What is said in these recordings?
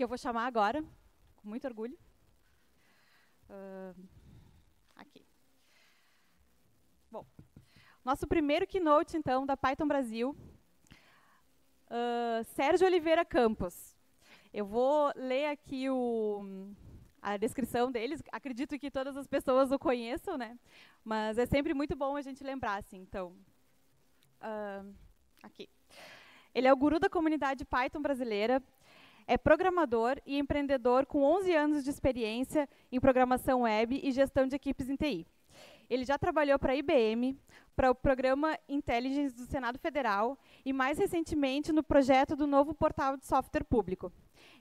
que eu vou chamar agora, com muito orgulho. Uh, aqui. Bom, nosso primeiro keynote, então, da Python Brasil, uh, Sérgio Oliveira Campos. Eu vou ler aqui o, a descrição deles. Acredito que todas as pessoas o conheçam, né? Mas é sempre muito bom a gente lembrar, assim. Então, uh, aqui. Ele é o guru da comunidade Python brasileira, é programador e empreendedor com 11 anos de experiência em programação web e gestão de equipes em TI. Ele já trabalhou para a IBM, para o programa Intelligence do Senado Federal e, mais recentemente, no projeto do novo portal de software público.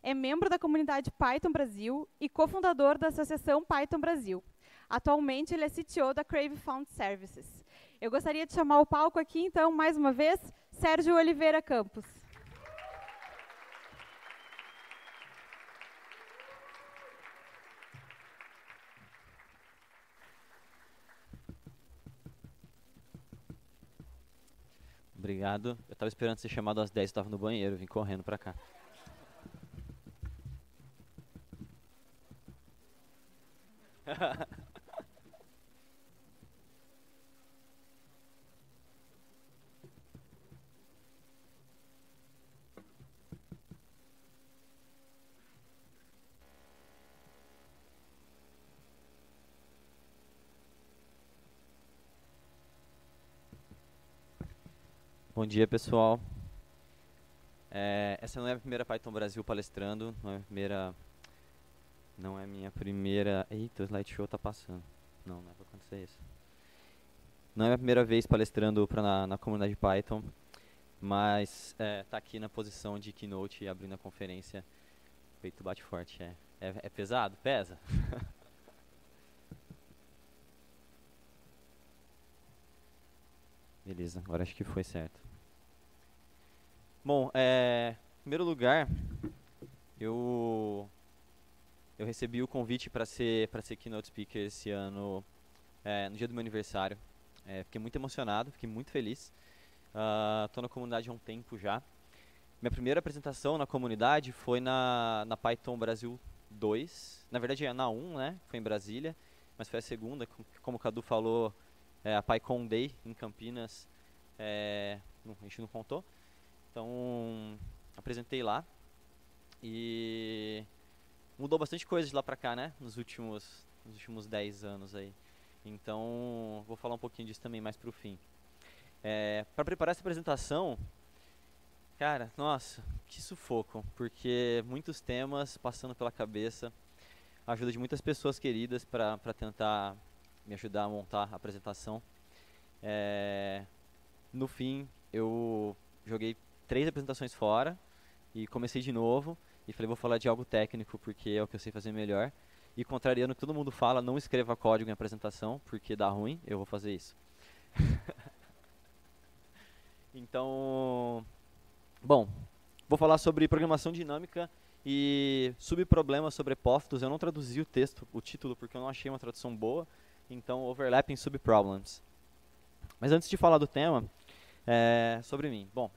É membro da comunidade Python Brasil e cofundador da Associação Python Brasil. Atualmente, ele é CTO da Crave Found Services. Eu gostaria de chamar o palco aqui, então, mais uma vez, Sérgio Oliveira Campos. Obrigado. Eu estava esperando ser chamado às 10, estava no banheiro, vim correndo para cá. Bom dia, pessoal. É, essa não é a primeira Python Brasil palestrando, não é a primeira... Não é minha primeira... Eita, o slideshow está passando. Não, não vai acontecer isso. Não é a primeira vez palestrando pra, na, na comunidade Python, mas é, tá aqui na posição de keynote abrindo a conferência. Peito bate forte, é. É, é pesado? Pesa. Agora acho que foi certo. Bom, é, em primeiro lugar, eu eu recebi o convite para ser para ser keynote speaker esse ano, é, no dia do meu aniversário. É, fiquei muito emocionado, fiquei muito feliz. Estou uh, na comunidade há um tempo já. Minha primeira apresentação na comunidade foi na, na Python Brasil 2. Na verdade, é na 1, né? Foi em Brasília, mas foi a segunda. Como o Cadu falou, é, a PyCon Day em Campinas. É, a gente não contou. Então, apresentei lá. E mudou bastante coisa de lá pra cá, né? Nos últimos, nos últimos 10 anos aí. Então, vou falar um pouquinho disso também mais pro fim. É, para preparar essa apresentação, cara, nossa, que sufoco, porque muitos temas passando pela cabeça, ajuda de muitas pessoas queridas para tentar me ajudar a montar a apresentação. É, no fim, eu joguei três apresentações fora e comecei de novo e falei, vou falar de algo técnico porque é o que eu sei fazer melhor. E contrariando o que todo mundo fala, não escreva código em apresentação porque dá ruim, eu vou fazer isso. então, bom, vou falar sobre programação dinâmica e subproblemas sobre epófitos. Eu não traduzi o texto, o título, porque eu não achei uma tradução boa. Então, overlapping subproblems. Mas antes de falar do tema, é, sobre mim. Bom,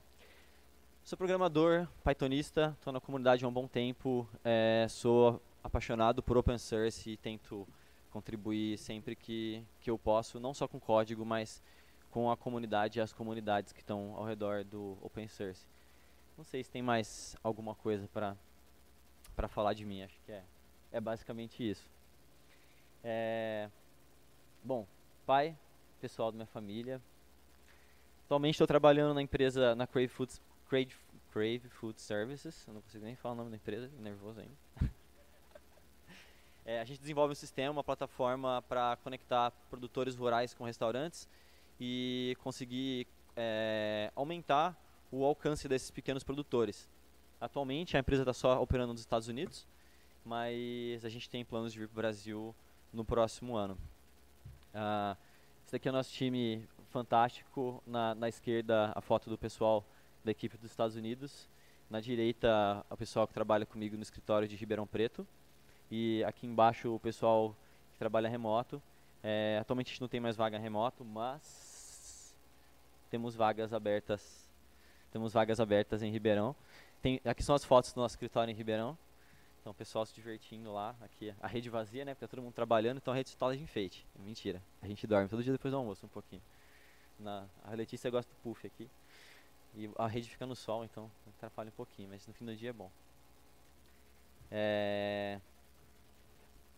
sou programador, pythonista, estou na comunidade há um bom tempo, é, sou apaixonado por open source e tento contribuir sempre que, que eu posso, não só com código, mas com a comunidade e as comunidades que estão ao redor do open source. Não sei se tem mais alguma coisa para falar de mim, acho que é, é basicamente isso. É, Bom, pai, pessoal da minha família. Atualmente estou trabalhando na empresa, na Crave Food, Crave, Crave Food Services. Eu não consigo nem falar o nome da empresa, nervoso ainda. é, a gente desenvolve um sistema, uma plataforma para conectar produtores rurais com restaurantes e conseguir é, aumentar o alcance desses pequenos produtores. Atualmente a empresa está só operando nos Estados Unidos, mas a gente tem planos de vir para o Brasil no próximo ano. Uh, esse é o nosso time fantástico. Na, na esquerda, a foto do pessoal da equipe dos Estados Unidos. Na direita, o pessoal que trabalha comigo no escritório de Ribeirão Preto. E aqui embaixo, o pessoal que trabalha remoto. É, atualmente a gente não tem mais vaga remoto, mas temos vagas abertas. Temos vagas abertas em Ribeirão. Tem, aqui são as fotos do nosso escritório em Ribeirão. Então o pessoal se divertindo lá, aqui a rede vazia, né? Porque tá todo mundo trabalhando, então a rede só tá de enfeite. Mentira. A gente dorme todo dia depois do almoço um pouquinho. Na, a Letícia gosta do puff aqui. E a rede fica no sol, então atrapalha um pouquinho, mas no fim do dia é bom. É...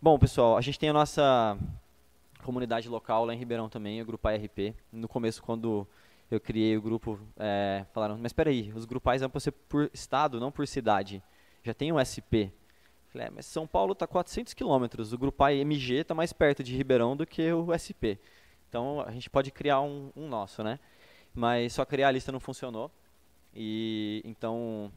Bom, pessoal, a gente tem a nossa comunidade local lá em Ribeirão também, o Grupo ARP. No começo, quando eu criei o grupo, é, falaram, mas espera aí, os grupais vão ser por estado, não por cidade. Já tem um SP. É, mas São Paulo está 400 quilômetros, o Grupai MG está mais perto de Ribeirão do que o SP. Então, a gente pode criar um, um nosso, né? Mas só criar a lista não funcionou. E então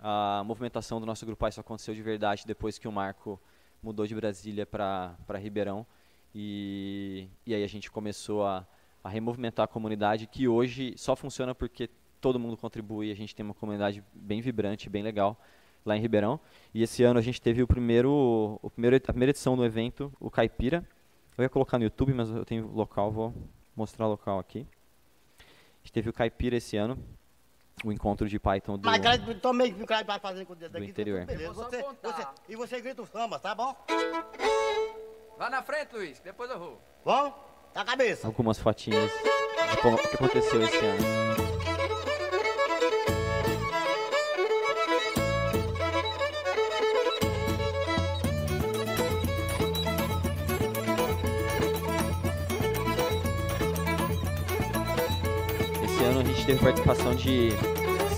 a movimentação do nosso grupo só aconteceu de verdade depois que o Marco mudou de Brasília para Ribeirão. E, e aí a gente começou a, a removimentar a comunidade, que hoje só funciona porque todo mundo contribui. A gente tem uma comunidade bem vibrante, bem legal lá em Ribeirão. E esse ano a gente teve o primeiro, o primeiro, a primeira edição do evento, o Caipira. Eu ia colocar no YouTube, mas eu tenho local, vou mostrar o local aqui. A gente teve o Caipira esse ano, o encontro de Python do, Mas tomei que o cara vai fazendo com o dedo do aqui. interior. Beleza, você, você, e você grita o samba, tá bom? Vá na frente, Luiz, depois eu vou. Bom? Tá a cabeça. Algumas fotinhas de como, o que aconteceu esse ano. Teve participação de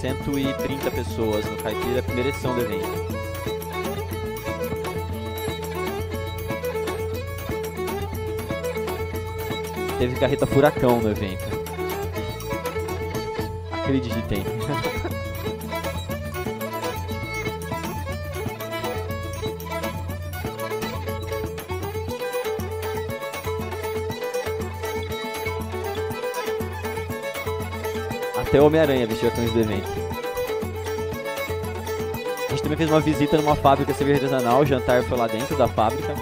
130 pessoas no Caipira, primeira edição do evento. Teve carreta furacão no evento. Acreditem. Até o Homem-Aranha vestiu a camisa do evento. A gente também fez uma visita numa fábrica cerveja artesanal, o jantar foi lá dentro da fábrica.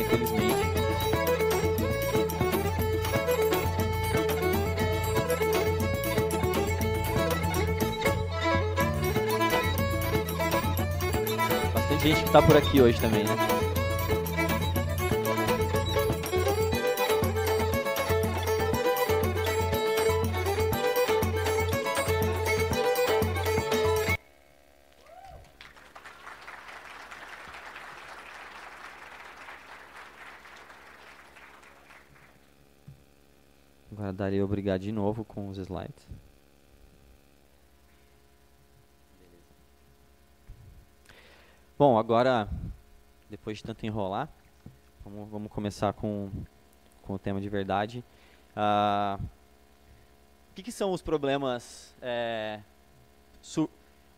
Infelizmente. Bastante gente que tá por aqui hoje também, né? De novo com os slides. Bom, agora, depois de tanto enrolar, vamos, vamos começar com, com o tema de verdade. Ah, o que, que são os problemas é, su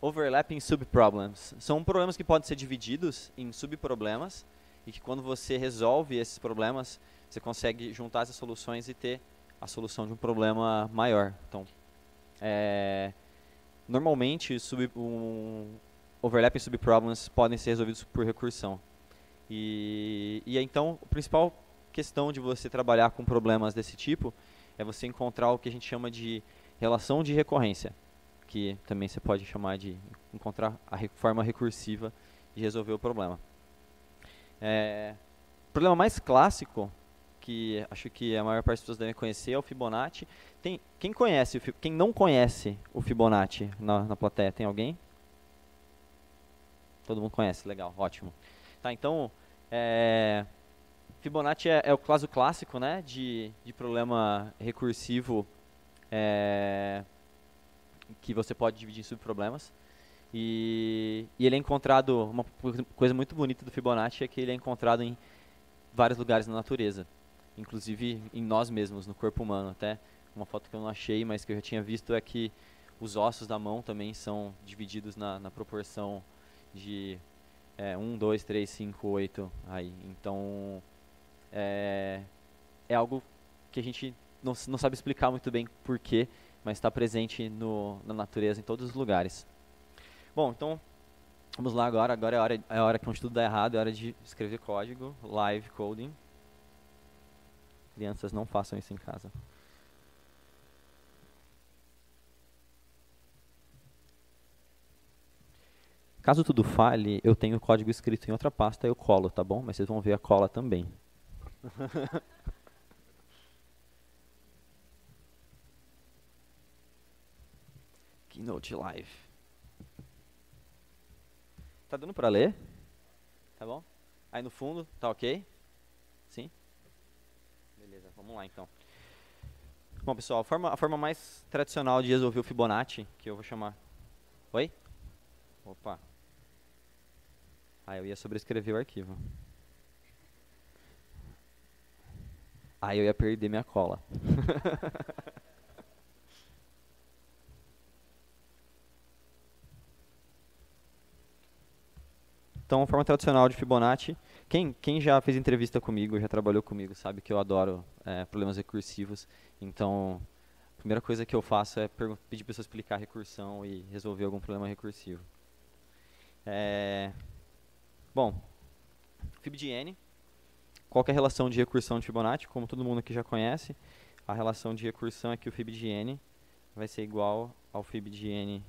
overlapping subproblems? São problemas que podem ser divididos em subproblemas e que quando você resolve esses problemas, você consegue juntar essas soluções e ter a solução de um problema maior. Então, é, normalmente, sub, um, overlapping subproblems podem ser resolvidos por recursão. E, e então, a principal questão de você trabalhar com problemas desse tipo é você encontrar o que a gente chama de relação de recorrência, que também você pode chamar de encontrar a forma recursiva de resolver o problema. É, o problema mais clássico que acho que a maior parte das pessoas devem conhecer é o Fibonacci. Tem, quem conhece, quem não conhece o Fibonacci na, na plateia, tem alguém? Todo mundo conhece, legal, ótimo. Tá, então, é, Fibonacci é, é, o caso clássico, né, de, de problema recursivo é, que você pode dividir em subproblemas. E, e ele é encontrado, uma coisa muito bonita do Fibonacci é que ele é encontrado em vários lugares na natureza inclusive em nós mesmos, no corpo humano. Até uma foto que eu não achei, mas que eu já tinha visto é que os ossos da mão também são divididos na, na proporção de é, 1, 2, 3, 5, 8. Aí. Então, é, é algo que a gente não, não sabe explicar muito bem porquê, mas está presente no, na natureza em todos os lugares. Bom, então vamos lá agora. Agora é a hora, é hora que onde tudo dá errado, é hora de escrever código, live coding. Crianças, não façam isso em casa. Caso tudo falhe, eu tenho o código escrito em outra pasta, eu colo, tá bom? Mas vocês vão ver a cola também. Keynote Live. Tá dando pra ler? Tá bom? Aí no fundo, tá ok? Sim? Vamos lá então. Bom, pessoal, a forma, a forma mais tradicional de resolver o Fibonacci, que eu vou chamar. Oi? Opa. Ah, eu ia sobrescrever o arquivo. Aí eu ia perder minha cola. Então, a forma tradicional de Fibonacci. Quem, quem já fez entrevista comigo, já trabalhou comigo, sabe que eu adoro eh, problemas recursivos. Então, a primeira coisa que eu faço é pedir para pessoa explicar a recursão e resolver algum problema recursivo. É, bom, fib de n. Qual é a relação de recursão de Fibonacci? Como todo mundo aqui já conhece, a relação de recursão é que o fib de n vai ser igual ao fib de n.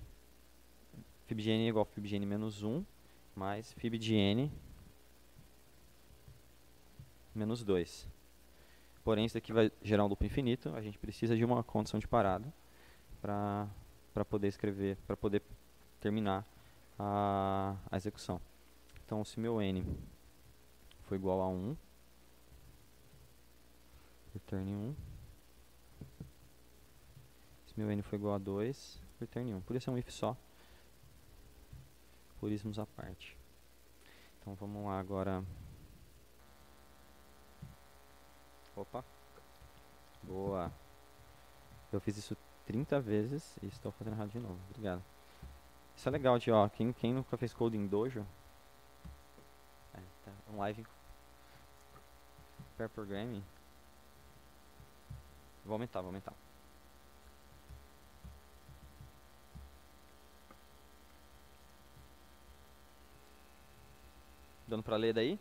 É igual ao fib de n menos 1 mais fib de n menos 2. Porém, isso aqui vai gerar um loop infinito, a gente precisa de uma condição de parada para poder escrever, para poder terminar a, a execução. Então, se meu n foi igual a 1, return 1. Se meu n foi igual a 2, return 1. Podia ser um if só, purismos à parte. Então vamos lá agora. Opa. Boa. Eu fiz isso 30 vezes e estou fazendo errado de novo. Obrigado. Isso é legal de, ó, quem, quem nunca fez code em Dojo? É, tá, um live pair programming. Vou aumentar, vou aumentar. Dando pra ler daí?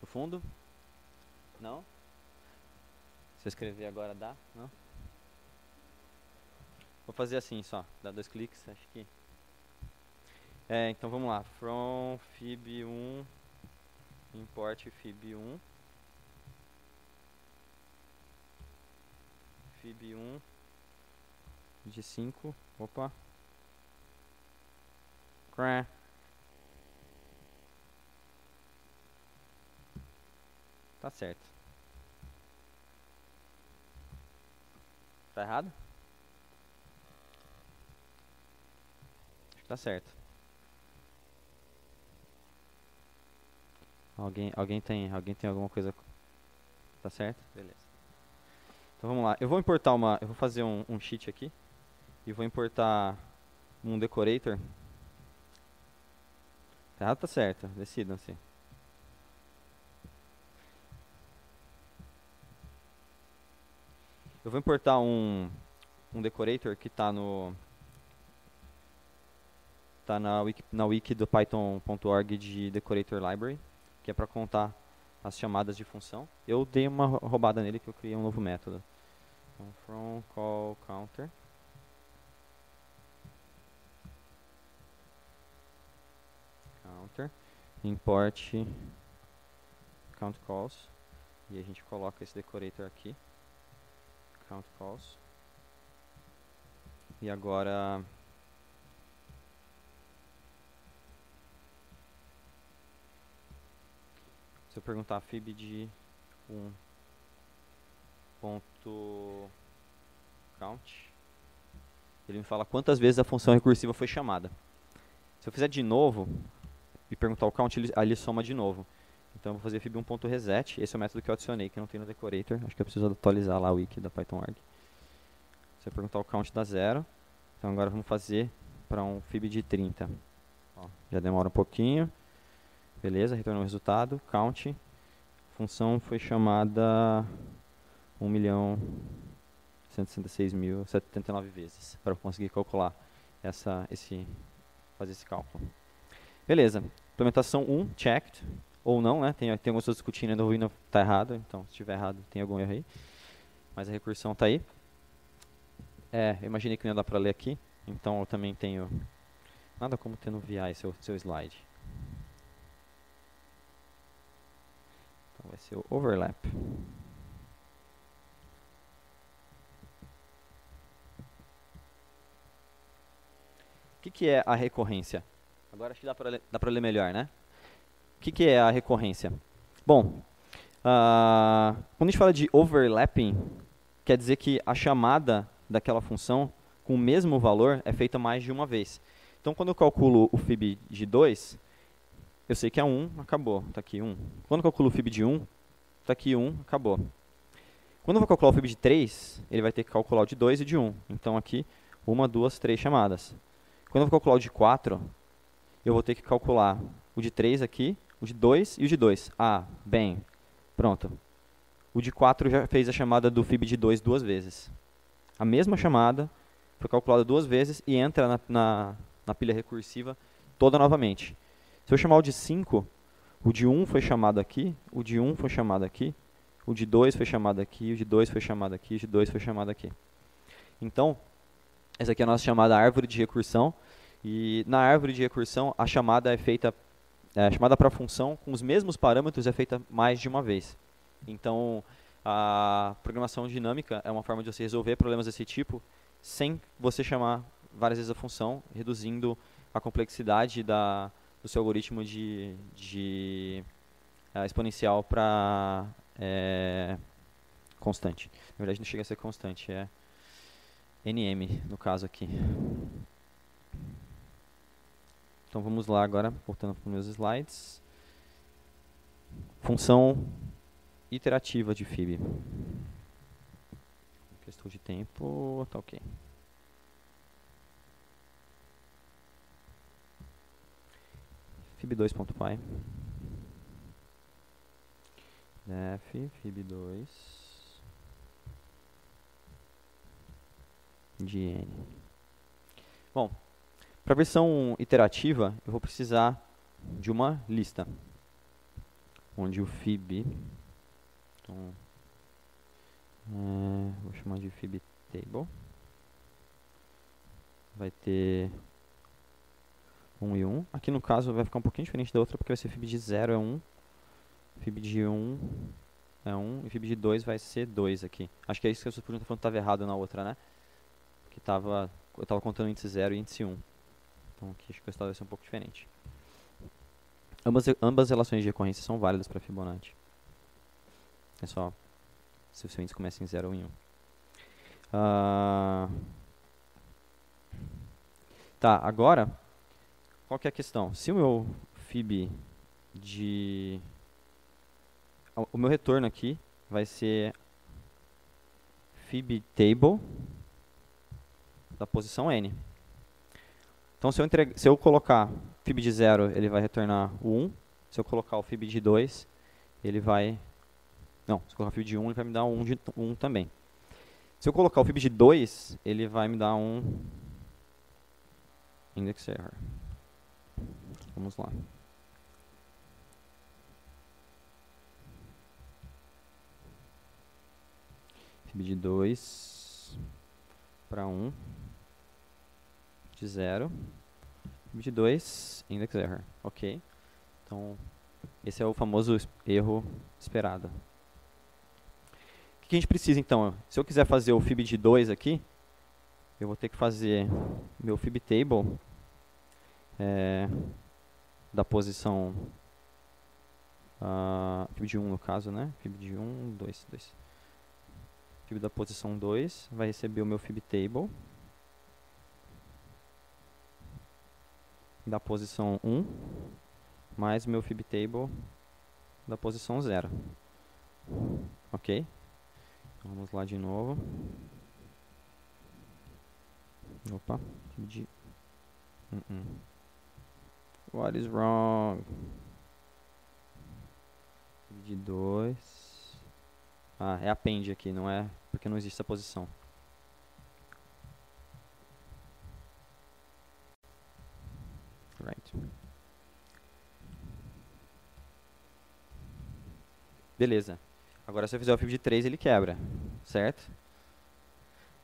O fundo? Não? Se eu escrever agora dá? Não? Vou fazer assim só, dá dois cliques, acho que. É, então vamos lá. From fib1 import fib1 fib1 de 5. Opa. Crá. Tá certo. Tá errado? Acho que tá certo. Alguém, alguém tem, alguém tem alguma coisa? Tá certo? Beleza. Então vamos lá. Eu vou importar uma, eu vou fazer um, um cheat aqui e vou importar um decorator. Tá errado, tá certo. Decidam-se. Eu vou importar um, um decorator que está no tá na wiki, na wiki do python.org de decorator library, que é para contar as chamadas de função. Eu dei uma ro- roubada nele que eu criei um novo método. Então, from call counter counter import count calls e a gente coloca esse decorator aqui count calls. E agora se eu perguntar fib de 1 ponto count, ele me fala quantas vezes a função recursiva foi chamada. Se eu fizer de novo e perguntar o count, ele, ele soma de novo. Então eu vou fazer fib1.reset, esse é o método que eu adicionei, que não tem no decorator. Acho que eu preciso atualizar lá o wiki da Python.org. Se eu perguntar o count dá zero, então agora vamos fazer para um fib de 30. Ó, já demora um pouquinho. Beleza, retornou o resultado. Count. Função foi chamada 1 milhão 166.079 vezes para conseguir calcular essa, esse, fazer esse cálculo. Beleza. Implementação 1, checked. Ou não, né? Tem, tem algumas pessoas discutindo ainda, o Windows está errado. Então, se estiver errado, tem algum erro aí. Mas a recursão está aí. É, eu imaginei que não ia dar para ler aqui. Então, eu também tenho... Nada como ter no VI seu, seu slide. Então, vai ser o overlap. O que, que é a recorrência? Agora acho que dá para ler, ler melhor, né? O que, que é a recorrência? Bom, uh, quando a gente fala de overlapping, quer dizer que a chamada daquela função com o mesmo valor é feita mais de uma vez. Então, quando eu calculo o fib de 2, eu sei que é 1, acabou, está aqui 1. Quando eu calculo o fib de 1, está aqui 1, acabou. Quando eu vou calcular o fib de 3, ele vai ter que calcular o de 2 e de 1. Então, aqui, uma, duas, três chamadas. Quando eu vou calcular o de 4, eu vou ter que calcular o de 3 aqui, o de 2 e o de 2. Ah, bem, pronto. O de 4 já fez a chamada do fib de 2 duas vezes. A mesma chamada foi calculada duas vezes e entra na, na, na pilha recursiva toda novamente. Se eu chamar o de 5, o de 1 foi chamado aqui, o de 1 foi chamado aqui, o de 2 foi chamado aqui, o de 2 foi chamado aqui, o de 2 foi chamado aqui. Então, essa aqui é a nossa chamada árvore de recursão. E na árvore de recursão, a chamada é feita, é, chamada para função com os mesmos parâmetros é feita mais de uma vez. Então, a programação dinâmica é uma forma de você resolver problemas desse tipo sem você chamar várias vezes a função, reduzindo a complexidade da, do seu algoritmo de, de uh, exponencial para é, constante. Na verdade, não chega a ser constante, é NM no caso aqui. Então vamos lá agora, voltando para os meus slides. Função iterativa de FIB. Questão de tempo, tá ok. fib2.py def fib2 de n. Bom, para a versão iterativa, eu vou precisar de uma lista, onde o fib, então, é, vou chamar de fib table, vai ter 1 e 1. Aqui no caso vai ficar um pouquinho diferente da outra, porque vai ser fib de 0 é 1, fib de 1 é 1 e fib de 2 vai ser 2 aqui. Acho que é isso que eu estou falando que estava errado na outra, né? Que tava, eu estava contando índice 0 e índice 1. Então aqui acho que o resultado vai ser um pouco diferente. Ambas, ambas as relações de recorrência são válidas para Fibonacci. É só se o seu índice começa em 0 ou em 1. Um. Uh, tá, agora, qual que é a questão? Se o meu FIB de... O meu retorno aqui vai ser FIB table da posição N. Então, se eu, entregue, se eu colocar fib de 0, ele vai retornar o 1. Se eu colocar o fib de 2, ele vai... Não, se eu colocar o fib de 1, ele vai me dar um 1 de 1 também. Se eu colocar o fib de 2, ele vai me dar um index error. Vamos lá. fib de 2 para 1 de 0, de 2, index error. Ok. Então, esse é o famoso erro esperado. O que a gente precisa então? Se eu quiser fazer o fib de 2 aqui, eu vou ter que fazer meu fib table é, da posição uh, fib de 1 no caso, né? Fib de 1, 2, 2. Fib da posição 2 vai receber o meu fib table da posição 1 mais meu fib table da posição 0. Ok? Então, vamos lá de novo. Opa, de uh -uh. What is wrong? De 2 Ah, é append aqui, não é porque não existe essa posição. Right. Beleza. Agora se eu fizer o fib de 3, ele quebra, certo?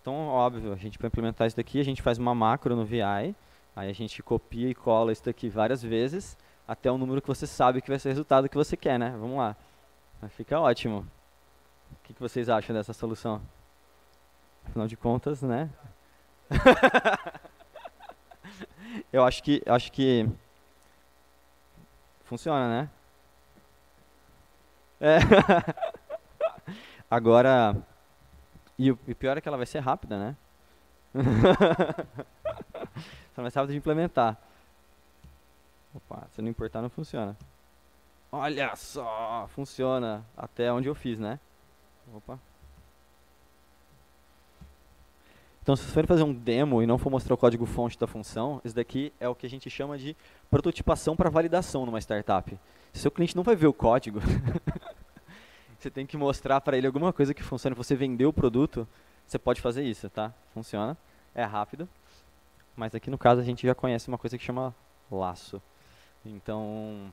Então, óbvio, a gente para implementar isso daqui, a gente faz uma macro no VI, aí a gente copia e cola isso daqui várias vezes, até o número que você sabe que vai ser o resultado que você quer, né? Vamos lá. Fica ótimo. O que, que vocês acham dessa solução? Afinal de contas, né? eu acho que, acho que funciona, né? É. Agora, e o pior é que ela vai ser rápida, né? Só mais rápida de implementar. Opa, se não importar não funciona. Olha só, funciona até onde eu fiz, né? Opa. Então, se você for fazer um demo e não for mostrar o código fonte da função, isso daqui é o que a gente chama de prototipação para validação numa startup. Se seu cliente não vai ver o código, você tem que mostrar para ele alguma coisa que funcione. Você vendeu o produto, você pode fazer isso, tá? Funciona, é rápido. Mas aqui no caso a gente já conhece uma coisa que chama laço. Então,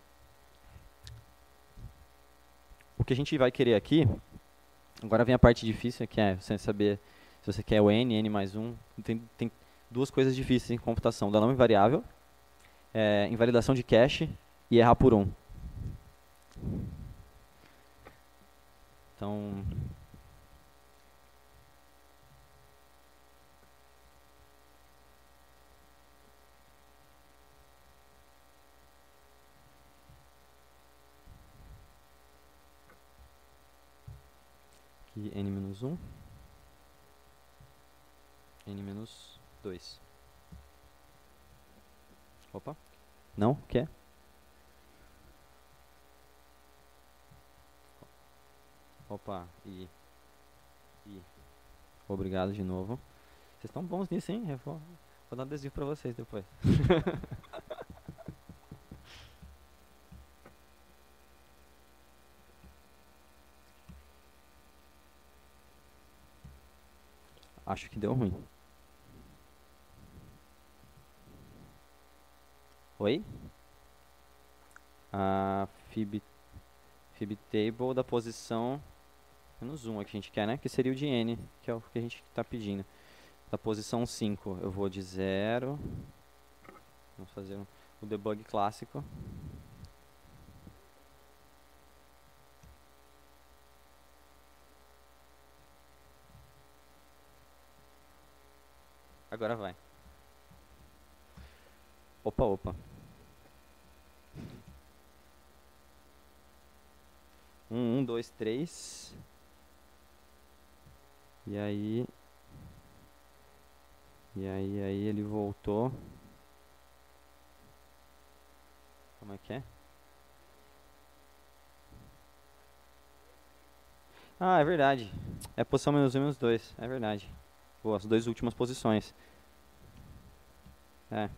o que a gente vai querer aqui, agora vem a parte difícil, que é você saber se você quer o n, n mais 1. Tem, tem duas coisas difíceis em computação, da nome variável, é, invalidação de cache e errar por 1. Então, aqui n menos 1, n menos 2. Opa, não, quer? Opa, e, e, obrigado de novo. Vocês estão bons nisso, hein? Eu vou, vou dar um adesivo pra vocês depois. Acho que deu ruim. Oi? A fib, fib table da posição menos 1 que a gente quer, né? Que seria o de n, que é o que a gente está pedindo. Da posição 5, eu vou de 0. Vamos fazer o debug clássico. Agora vai. Opa, opa. Um, um, dois, três. E aí... E aí, aí ele voltou. Como é que é? Ah, é verdade. É posição menos 1 menos 2. É verdade. Boa, as duas últimas posições. É.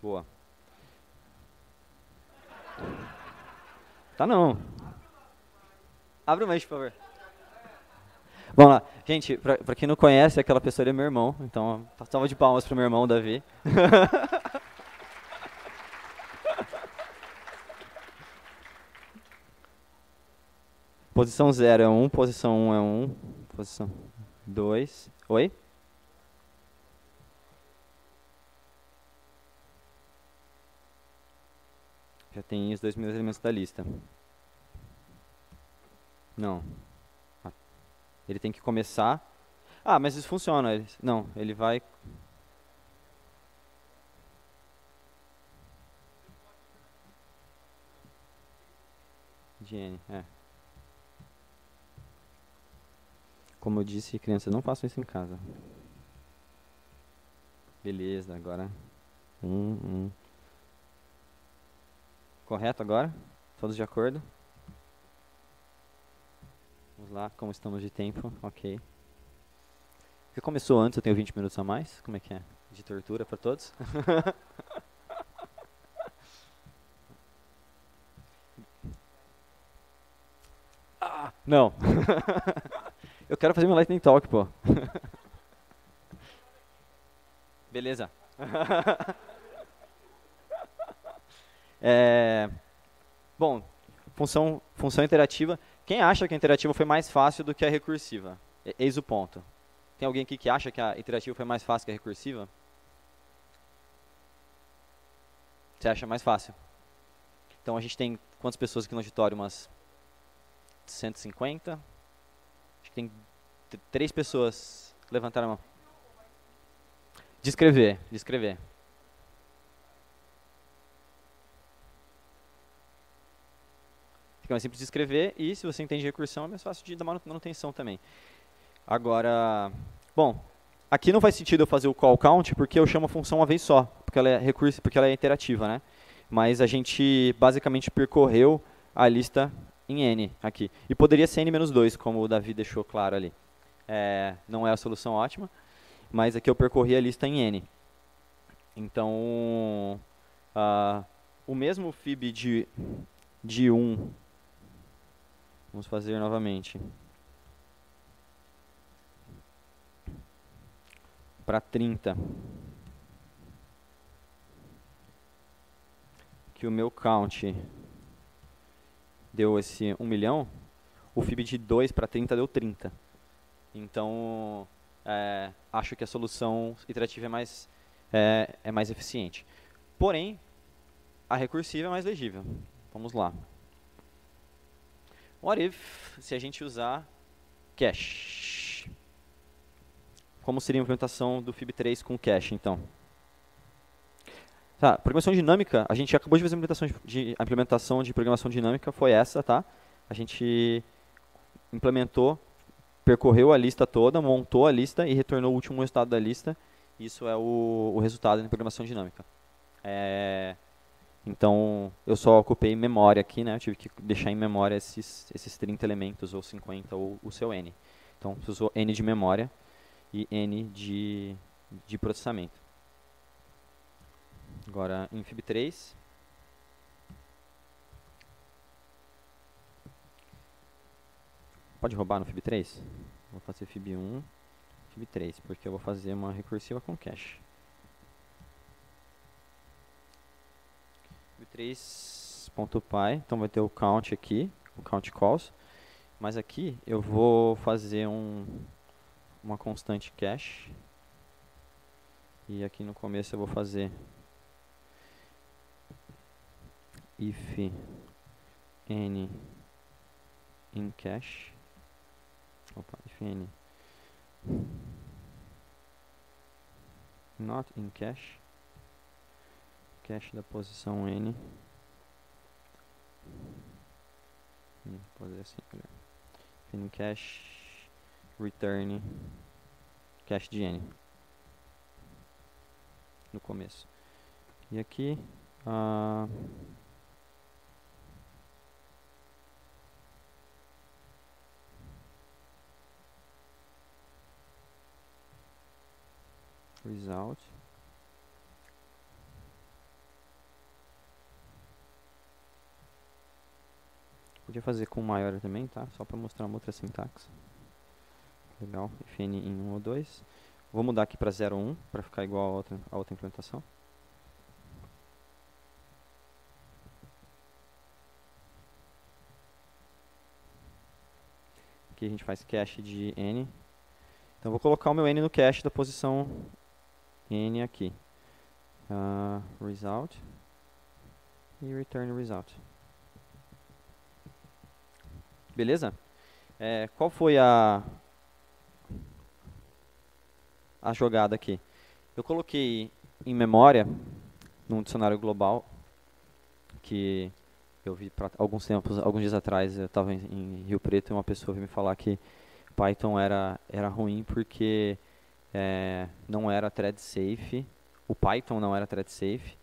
Boa. Tá não. Abre o mês, por favor. Vamos lá. Gente, pra, pra quem não conhece, aquela pessoa ele é meu irmão. Então, salva de palmas pro meu irmão, Davi. posição 0 é 1, um, posição 1 um é 1, um, posição 2. Oi? Já tem os dois primeiros elementos da lista. Não. Ah, ele tem que começar. Ah, mas isso funciona. Não, ele vai. N, é. Como eu disse, crianças, não façam isso em casa. Beleza, agora. Um, um. Correto agora? Todos de acordo? Vamos lá, como estamos de tempo? Ok. Você começou antes, eu tenho 20 minutos a mais. Como é que é? De tortura para todos? ah, Não. eu quero fazer meu Lightning Talk, pô. Beleza. É, bom, função, função interativa. Quem acha que a interativa foi mais fácil do que a recursiva? Eis o ponto. Tem alguém aqui que acha que a interativa foi mais fácil que a recursiva? Você acha mais fácil? Então a gente tem quantas pessoas aqui no auditório? Umas 150? Acho que tem três pessoas levantaram a mão. Descrever, descrever. Fica mais simples de escrever e se você entende recursão é mais fácil de dar manu- manutenção também. Agora, bom, aqui não faz sentido eu fazer o call count porque eu chamo a função uma vez só, porque ela é recurso, porque ela é interativa, né? Mas a gente basicamente percorreu a lista em n aqui. E poderia ser n menos 2, como o Davi deixou claro ali. É, não é a solução ótima, mas aqui eu percorri a lista em n. Então, ah, o mesmo fib de, de 1, vamos fazer novamente, para 30, que o meu count deu esse 1 milhão, o fib de 2 para 30 deu 30. Então, é, acho que a solução iterativa é mais, é, é mais eficiente. Porém, a recursiva é mais legível. Vamos lá. What if, se a gente usar cache? Como seria a implementação do FIB3 com cache, então? Tá, programação dinâmica, a gente acabou de fazer a implementação de, a implementação de programação dinâmica, foi essa, tá? A gente implementou, percorreu a lista toda, montou a lista e retornou o último resultado da lista. Isso é o, o resultado da programação dinâmica. É, então, eu só ocupei memória aqui, né? Eu tive que deixar em memória esses, esses 30 elementos, ou 50, ou o seu N. Então, você usou N de memória e N de, de processamento. Agora, em FIB3. Pode roubar no FIB3? Vou fazer FIB1, FIB3, porque eu vou fazer uma recursiva com cache. FIB3.py, então vai ter o count aqui, o count calls. Mas aqui eu vou fazer um, uma constante cache. E aqui no começo eu vou fazer if n in cache opa, if n not in cache cache da posição n. Hum, fazer assim melhor. if in cache return cache de n. No começo. E aqui ah, result podia fazer com maior também, tá? Só para mostrar uma outra sintaxe legal, if n em 1 ou 2 vou mudar aqui para 0 1 para ficar igual a outra, a outra implementação aqui a gente faz cache de n então vou colocar o meu n no cache da posição n aqui. Ah, result e return result. Beleza? É, qual foi a a jogada aqui? Eu coloquei em memória num dicionário global que eu vi pra, alguns tempos, alguns dias atrás, eu estava em, em Rio Preto e uma pessoa veio me falar que Python era era ruim porque é, não era thread safe, o Python não era thread safe,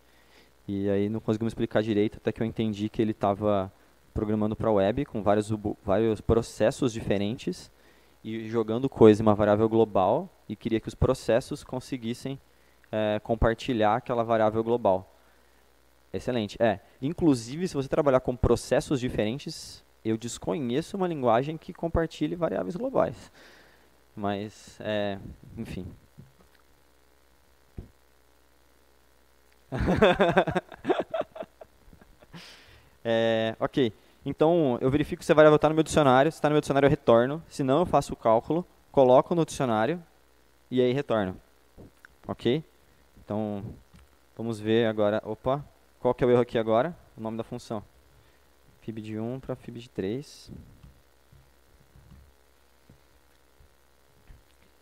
e aí não conseguimos explicar direito até que eu entendi que ele estava programando para web com vários, vários processos diferentes e jogando coisa em uma variável global e queria que os processos conseguissem é, compartilhar aquela variável global. Excelente. É, inclusive se você trabalhar com processos diferentes, eu desconheço uma linguagem que compartilhe variáveis globais. Mas, é, enfim. é, ok. Então, eu verifico se a variável está no meu dicionário. Se está no meu dicionário, eu retorno. Se não, eu faço o cálculo, coloco no dicionário e aí retorno. Ok? Então, vamos ver agora. Opa, qual que é o erro aqui agora? O nome da função. fib de 1 para fib de 3.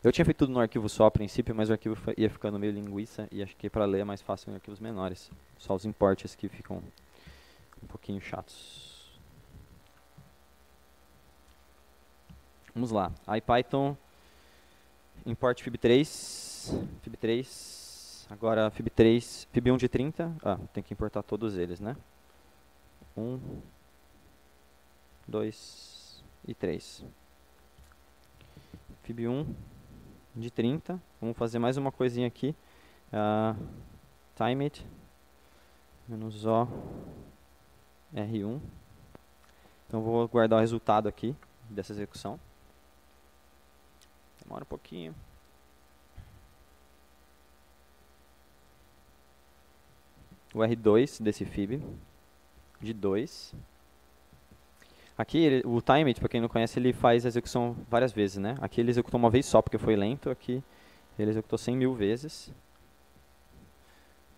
Eu tinha feito tudo no arquivo só a princípio, mas o arquivo ia ficando meio linguiça e acho que para ler é mais fácil em arquivos menores. Só os importes que ficam um pouquinho chatos. Vamos lá. IPython import fib3, fib3, agora fib3, fib1 de 30, ah, tem que importar todos eles, né? 1, 2 e 3. fib1 de 30, vamos fazer mais uma coisinha aqui, uh, time it, menos O, R1. Então vou guardar o resultado aqui dessa execução. Demora um pouquinho. O R2 desse fib, de 2. Aqui, ele, o timeit, para quem não conhece, ele faz a execução várias vezes, né? Aqui ele executou uma vez só, porque foi lento. Aqui ele executou 100 mil vezes.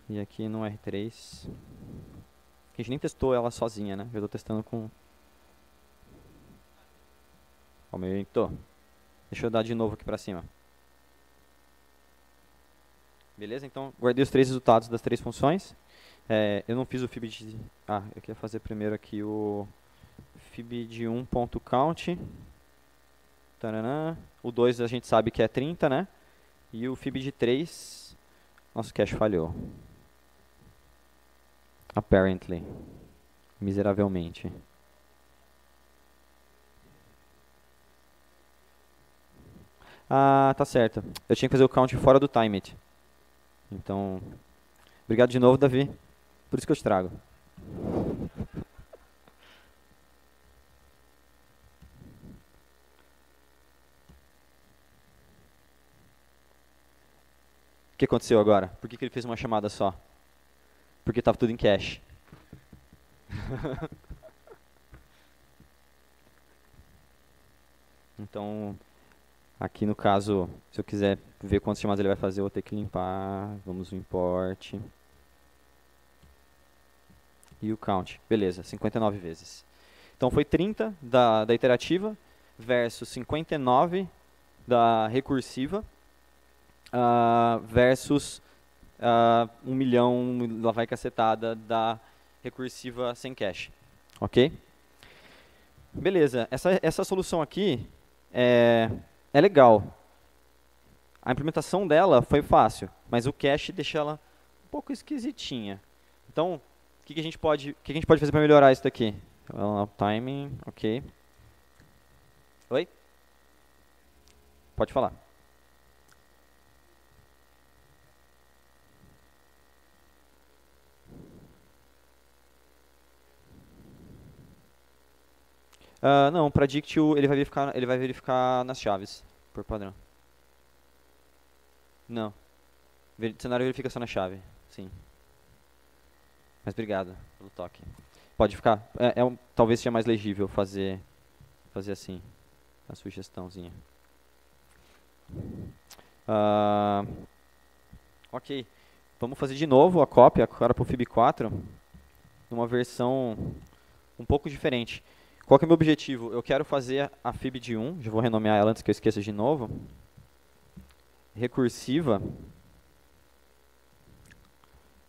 E aqui no R3... A gente nem testou ela sozinha, né? Eu estou testando com... Aumentou. Deixa eu dar de novo aqui para cima. Beleza? Então, guardei os três resultados das três funções. É, eu não fiz o fib de... Ah, eu queria fazer primeiro aqui o fib de 1.count. O 2 a gente sabe que é 30, né? E o fib de 3, nosso cache falhou. Apparently. Miseravelmente. Ah, tá certo. Eu tinha que fazer o count fora do timeit. Então, obrigado de novo, Davi. Por isso que eu te trago. O que aconteceu agora? Por que, que ele fez uma chamada só? Porque estava tudo em cache. então, Aqui no caso, se eu quiser ver quantas chamadas ele vai fazer, eu vou ter que limpar. Vamos no import. E o count. Beleza, 59 vezes. Então foi 30 da, da iterativa versus 59 da recursiva uh, versus uh, 1 milhão, lá vai cacetada, da recursiva sem cache. Ok? Beleza, essa, essa solução aqui é é legal. A implementação dela foi fácil, mas o cache deixa ela um pouco esquisitinha. Então, o que, que, a gente pode, o que, que a gente pode fazer para melhorar isso daqui? Timing, ok. Oi? Pode falar. Uh, não, para Dictio ele vai verificar, ele vai verificar nas chaves, por padrão. Não. O cenário verifica só na chave, sim. Mas obrigado pelo toque. Pode ficar. É, é um, talvez seja mais legível fazer, fazer assim, a sugestãozinha. Uh, ok. Vamos fazer de novo a cópia agora para o FIB4, numa versão um pouco diferente. Qual que é o meu objetivo? Eu quero fazer a fib de 1, já vou renomear ela antes que eu esqueça de novo. Recursiva.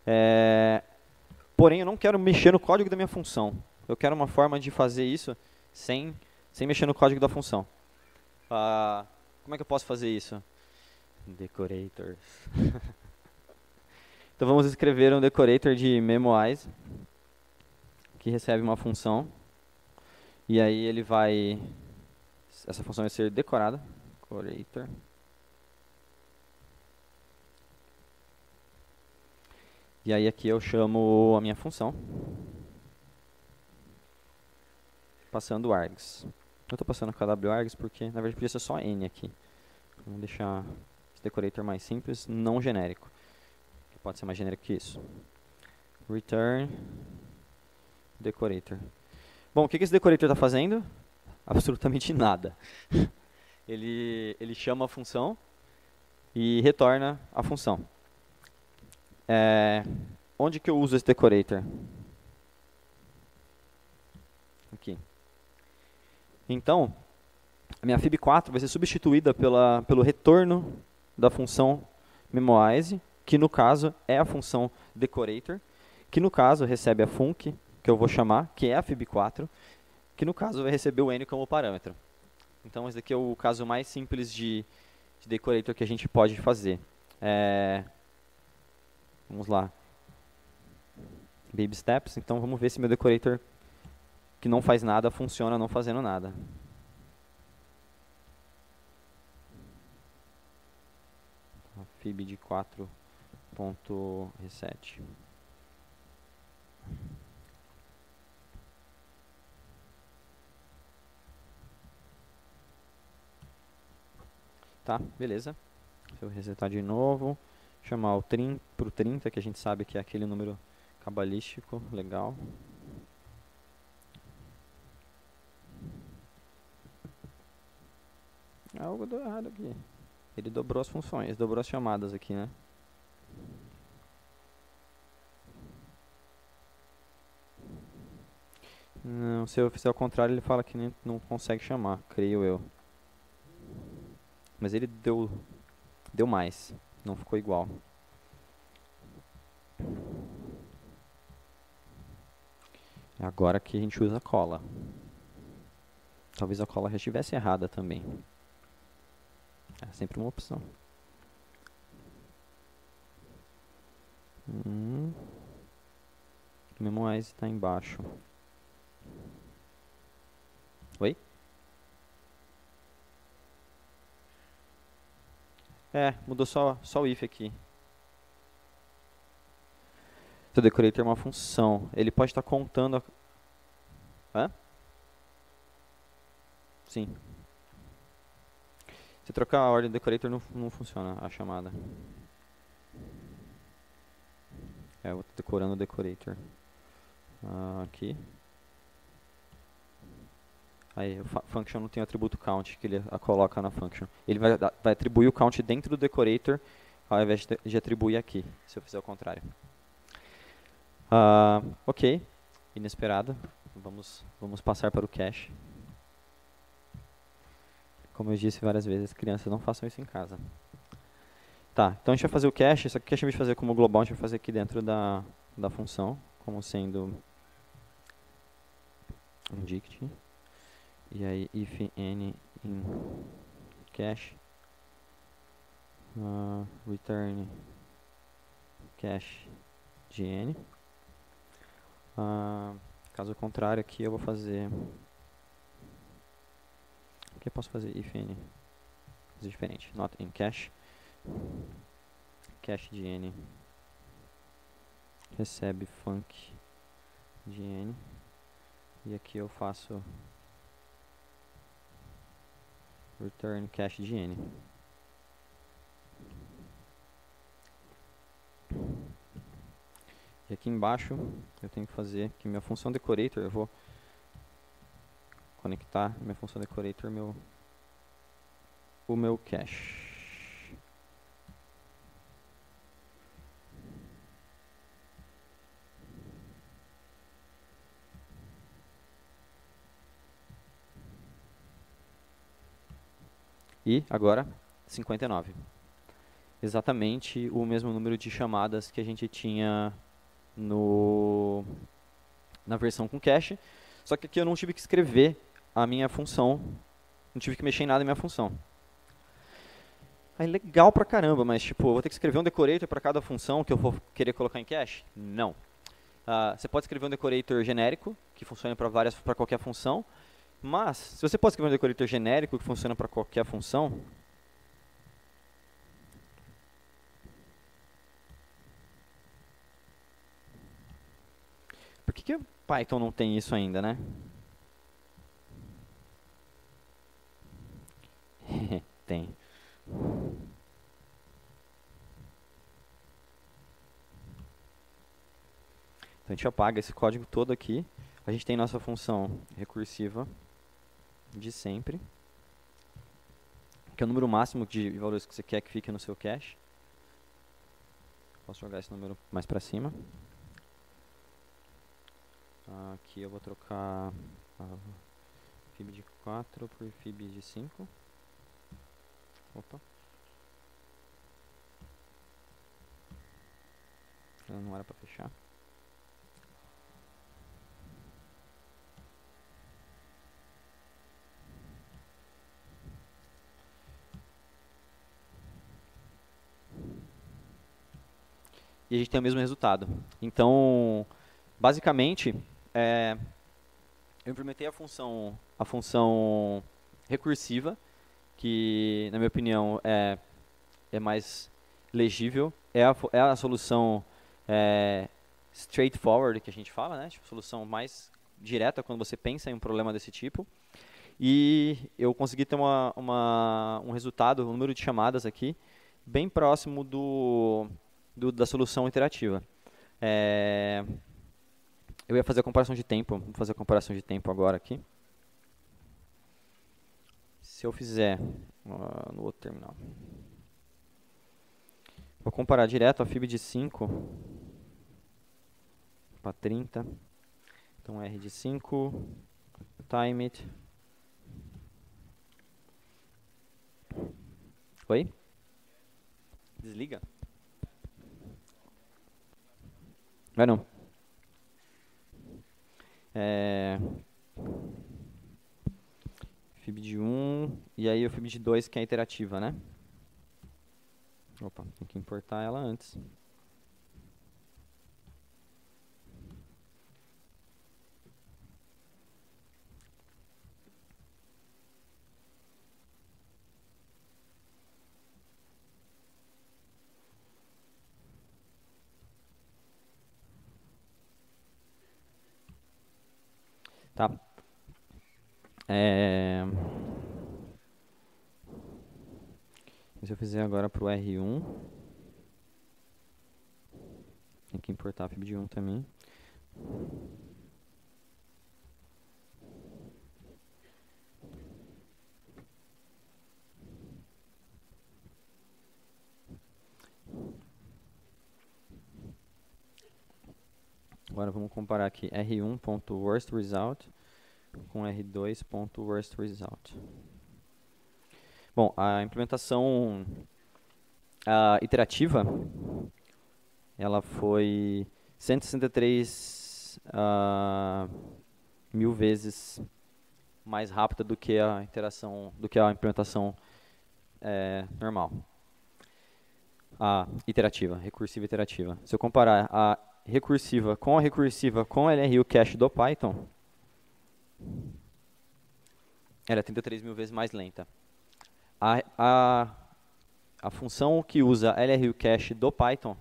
É, porém, eu não quero mexer no código da minha função. Eu quero uma forma de fazer isso sem, sem mexer no código da função. Uh, como é que eu posso fazer isso? Decorators. então vamos escrever um decorator de memoize que recebe uma função e aí ele vai. Essa função vai ser decorada. Decorator. E aí aqui eu chamo a minha função. passando args. Eu estou passando KW args porque, na verdade, podia ser só n aqui. Vamos deixar esse decorator mais simples, não genérico. Pode ser mais genérico que isso. Return decorator. Bom, o que, esse decorator está fazendo? Absolutamente nada. ele, ele chama a função e retorna a função. É, onde que eu uso esse decorator? Aqui. Então, a minha fib4 vai ser substituída pela, pelo retorno da função memoize, que no caso é a função decorator, que no caso recebe a func, que eu vou chamar, que é a fib4, que no caso vai receber o n como parâmetro. Então, esse daqui é o caso mais simples de, de decorator que a gente pode fazer. É, vamos lá. Baby steps. Então, vamos ver se meu decorator que não faz nada funciona não fazendo nada. fib de 4.reset. Tá, beleza. Se eu resetar de novo, chamar o trim pro 30, que a gente sabe que é aquele número cabalístico, legal. Algo deu errado aqui. Ele dobrou as funções, dobrou as chamadas aqui, né? Não, se eu fizer ao contrário, ele fala que nem, não consegue chamar, creio eu. Mas ele deu, deu mais, não ficou igual. É agora que a gente usa cola. Talvez a cola já estivesse errada também. É sempre uma opção. Hum. Memorize está embaixo. Oi? É, mudou só, só o if aqui. O decorator é uma função. Ele pode estar contando... A... Hã? Sim. Se trocar a ordem do decorator, não, não funciona a chamada. É, eu tô decorando o decorator. Ah, aqui. Aí, o function não tem o atributo count que ele a coloca na function. Ele vai, vai atribuir o count dentro do decorator ao invés de, atribuir aqui, se eu fizer o contrário. Uh, ok, inesperado. Vamos, vamos passar para o cache. Como eu disse várias vezes, crianças não façam isso em casa. Tá, então a gente vai fazer o cache, só que o cache, em vez de fazer como global, a gente vai fazer aqui dentro da, da função, como sendo um dict. E aí, if n in cache, uh, return cache de n. Uh, caso contrário, aqui eu vou fazer que eu posso fazer? If n fazer diferente. Not in cache cache de n. Recebe func de n. E aqui eu faço return cache de n e aqui embaixo eu tenho que fazer que minha função decorator eu vou conectar minha função decorator meu o meu cache. E agora 59. Exatamente o mesmo número de chamadas que a gente tinha no na versão com cache, só que aqui eu não tive que escrever a minha função. Não tive que mexer em nada na minha função. Aí legal pra caramba, mas tipo, vou ter que escrever um decorator para cada função que eu vou querer colocar em cache? Não. Uh, você pode escrever um decorator genérico, que funciona para várias para qualquer função, mas, se você pode escrever um decorator genérico que funciona para qualquer função, por que, que o Python não tem isso ainda, né? tem. Então a gente apaga esse código todo aqui. A gente tem nossa função recursiva de sempre, que é o número máximo de valores que você quer que fique no seu cache. Posso jogar esse número mais para cima. Aqui eu vou trocar fib de 4 por fib de 5. Opa. Não era para fechar. E a gente tem o mesmo resultado. Então, basicamente, é, eu implementei a função, a função recursiva, que, na minha opinião, é, é mais legível, é a, é a solução é, straightforward que a gente fala, né? Tipo, solução mais direta quando você pensa em um problema desse tipo. E eu consegui ter uma, uma, um resultado, um número de chamadas aqui, bem próximo do, do, da solução interativa. É, eu ia fazer a comparação de tempo, vou fazer a comparação de tempo agora aqui. Se eu fizer uh, no outro terminal. Vou comparar direto a fib de 5 para 30. Então R de 5, time it. Oi? Desliga. Vai não. É... Fib de 1 e aí o Fib de 2 que é interativa, né? Opa, tem que importar ela antes. Tá? É... Se eu fizer agora para o R1, tem que importar a fib de 1 também. Agora vamos comparar aqui r1.worstResult com r2.worstResult. Bom, a implementação a iterativa ela foi 163 uh, mil vezes mais rápida do que a interação, do que a implementação é, normal. A iterativa, recursiva iterativa. Se eu comparar a recursiva com a recursiva com LRU cache do Python, ela é 33 mil vezes mais lenta. A, a, a função que usa LRU cache do Python,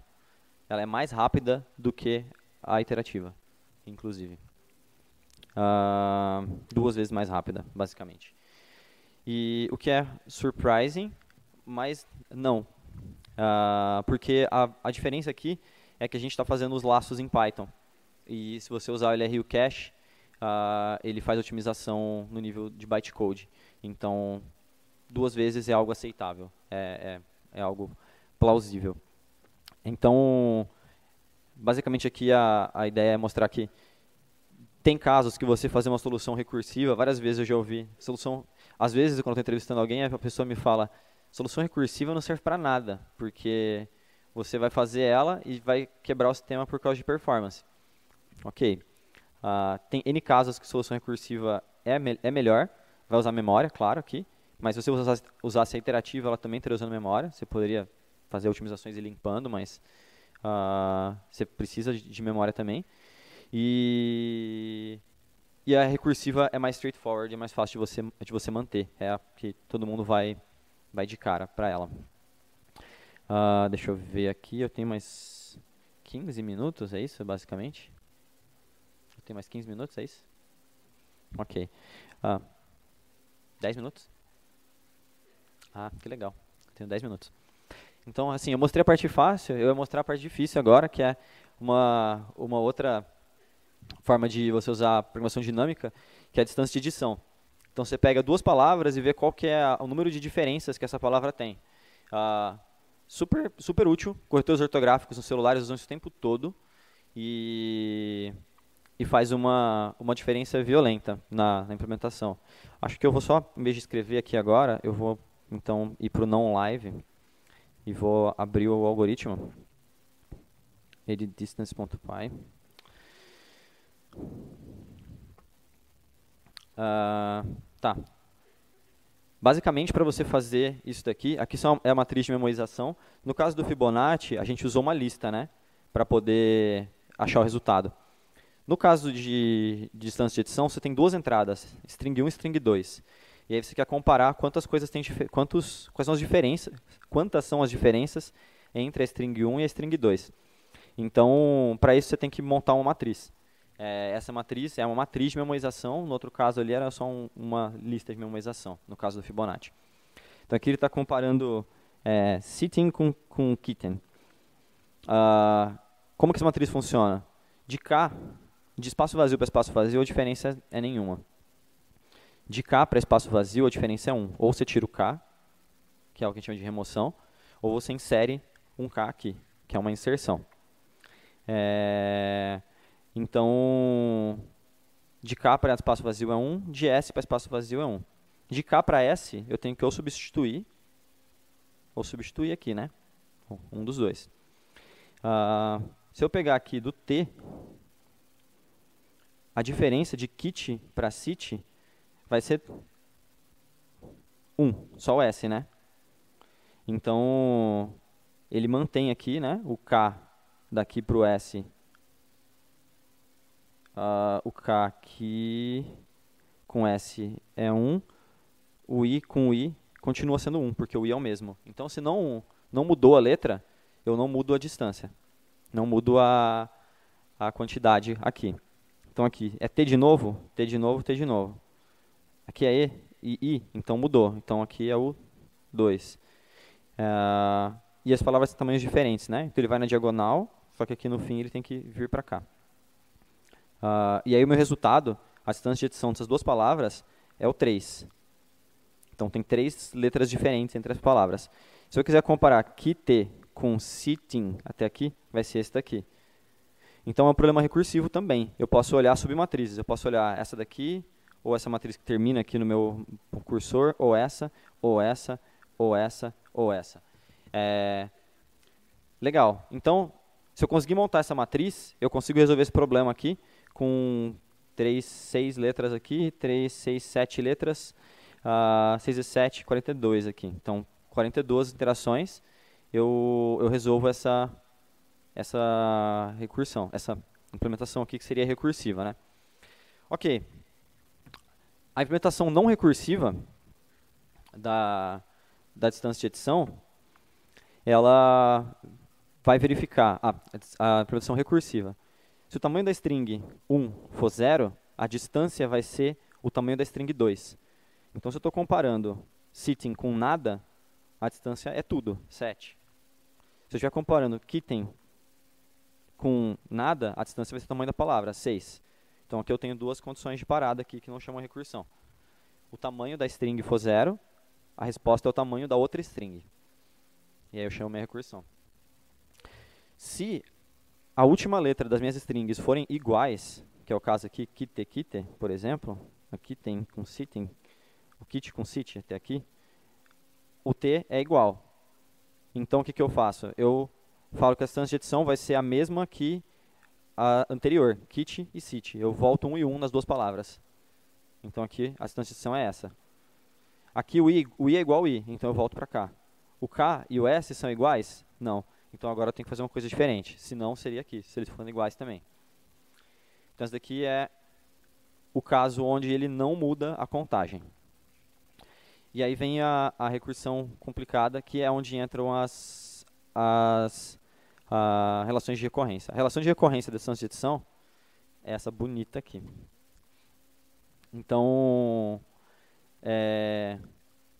ela é mais rápida do que a iterativa, inclusive. Uh, duas vezes mais rápida, basicamente. E o que é surprising, mas não. Uh, porque a, a diferença aqui é que a gente está fazendo os laços em Python. E se você usar o LRU Cache, uh, ele faz otimização no nível de bytecode. Então, duas vezes é algo aceitável, é, é, é algo plausível. Então, basicamente aqui a, a ideia é mostrar que tem casos que você fazer uma solução recursiva, várias vezes eu já ouvi, solução, às vezes quando estou entrevistando alguém, a pessoa me fala, solução recursiva não serve para nada, porque você vai fazer ela e vai quebrar o sistema por causa de performance. Ok. Uh, tem N casos que solução recursiva é, me é melhor, vai usar memória, claro, aqui, mas se você usasse, usasse a iterativa, ela também estaria usando memória, você poderia fazer otimizações e limpando, mas uh, você precisa de, de, memória também. E, e a recursiva é mais straightforward, é mais fácil de você, de você manter, é a que todo mundo vai, vai de cara para ela. Uh, deixa eu ver aqui, eu tenho mais 15 minutos, é isso, basicamente? Eu tenho mais 15 minutos, é isso? Ok. Uh, ah, 10 minutos? Ah, que legal. Tenho 10 minutos. Então, assim, eu mostrei a parte fácil, eu vou mostrar a parte difícil agora, que é uma, uma outra forma de você usar programação dinâmica, que é a distância de edição. Então, você pega duas palavras e vê qual que é o número de diferenças que essa palavra tem. Ah, super, super útil, corretores ortográficos nos celulares usam isso o tempo todo e, e faz uma, uma diferença violenta na, na implementação. Acho que eu vou só, em vez de escrever aqui agora, eu vou então ir para o não live e vou abrir o algoritmo editdistance.py Ah, tá. Basicamente, para você fazer isso daqui, aqui só é a matriz de memorização. No caso do Fibonacci, a gente usou uma lista, né? Para poder achar o resultado. No caso de, de distância de edição, você tem duas entradas, string 1 e string 2. E aí você quer comparar quantas coisas tem, quantos, quais são as diferenças, quantas são as diferenças entre a string 1 e a string 2. Então, para isso você tem que montar uma matriz. É, essa matriz é uma matriz de memorização, no outro caso ali era só um- uma lista de memorização, no caso do Fibonacci. Então aqui ele está comparando é, sitting com, com kitten. Ah, como que essa matriz funciona? De K, de espaço vazio para espaço vazio, a diferença é nenhuma. De K para espaço vazio, a diferença é 1. Ou você tira o K, que é o que a gente chama de remoção, ou você insere um K aqui, que é uma inserção. É, então, de K para espaço vazio é 1, de S para espaço vazio é 1. De K para S, eu tenho que ou substituir, ou substituir aqui, né? Um dos dois. Ah, se eu pegar aqui do T, a diferença de kit para sit vai ser 1, só o S, né? Então, ele mantém aqui, né, o K daqui para o S. Ah, o K aqui com S é 1, o I com I continua sendo 1, porque o I é o mesmo. Então, se não, não mudou a letra, eu não mudo a distância. Não mudo a, a quantidade aqui. Então, aqui é T de novo, T de novo, T de novo. Aqui é E e I, então mudou. Então, aqui é o 2. Ah, e as palavras têm tamanhos diferentes, né? Então, ele vai na diagonal, só que aqui no fim ele tem que vir para cá. Ah, e aí o meu resultado, a distância de edição dessas duas palavras, é o 3. Então tem três letras diferentes entre as palavras. Se eu quiser comparar kit com sitting até aqui, vai ser esse daqui. Então é um problema recursivo também. Eu posso olhar submatrizes. Eu posso olhar essa daqui, ou essa matriz que termina aqui no meu cursor, ou essa, ou essa, ou essa, ou essa. É... Legal. Então, se eu conseguir montar essa matriz, eu consigo resolver esse problema aqui com 3, 6 letras aqui, 3, 6, 7 letras, uh, 6 e 7, 42 aqui. Então, 42 interações, eu, eu resolvo essa, essa recursão, essa implementação aqui que seria recursiva. Né? Ok. A implementação não recursiva da, da distância de edição, ela vai verificar a, a implementação recursiva. Se o tamanho da string 1 for 0, a distância vai ser o tamanho da string 2. Então, se eu estou comparando sitting com nada, a distância é tudo, 7. Se eu estiver comparando kitten com nada, a distância vai ser o tamanho da palavra, 6. Então, aqui eu tenho duas condições de parada aqui que não chamam recursão. O tamanho da string for 0, a resposta é o tamanho da outra string. E aí eu chamo minha recursão. Se a última letra das minhas strings forem iguais, que é o caso aqui, kite, kite, por exemplo, aqui tem com sitting, o kit com sit até aqui, o t é igual. Então, o que, que eu faço? Eu falo que a distância de edição vai ser a mesma que a anterior, kit e sit. Eu volto um e um nas duas palavras. Então, aqui a distância de edição é essa. Aqui o i, o i é igual ao i, então eu volto para cá. O k e o s são iguais? Não. Então agora eu tenho que fazer uma coisa diferente. Se não, seria aqui, se eles forem iguais também. Então esse daqui é o caso onde ele não muda a contagem. E aí vem a, a recursão complicada, que é onde entram as, as a, relações de recorrência. A relação de recorrência da distância de edição é essa bonita aqui. Então, é,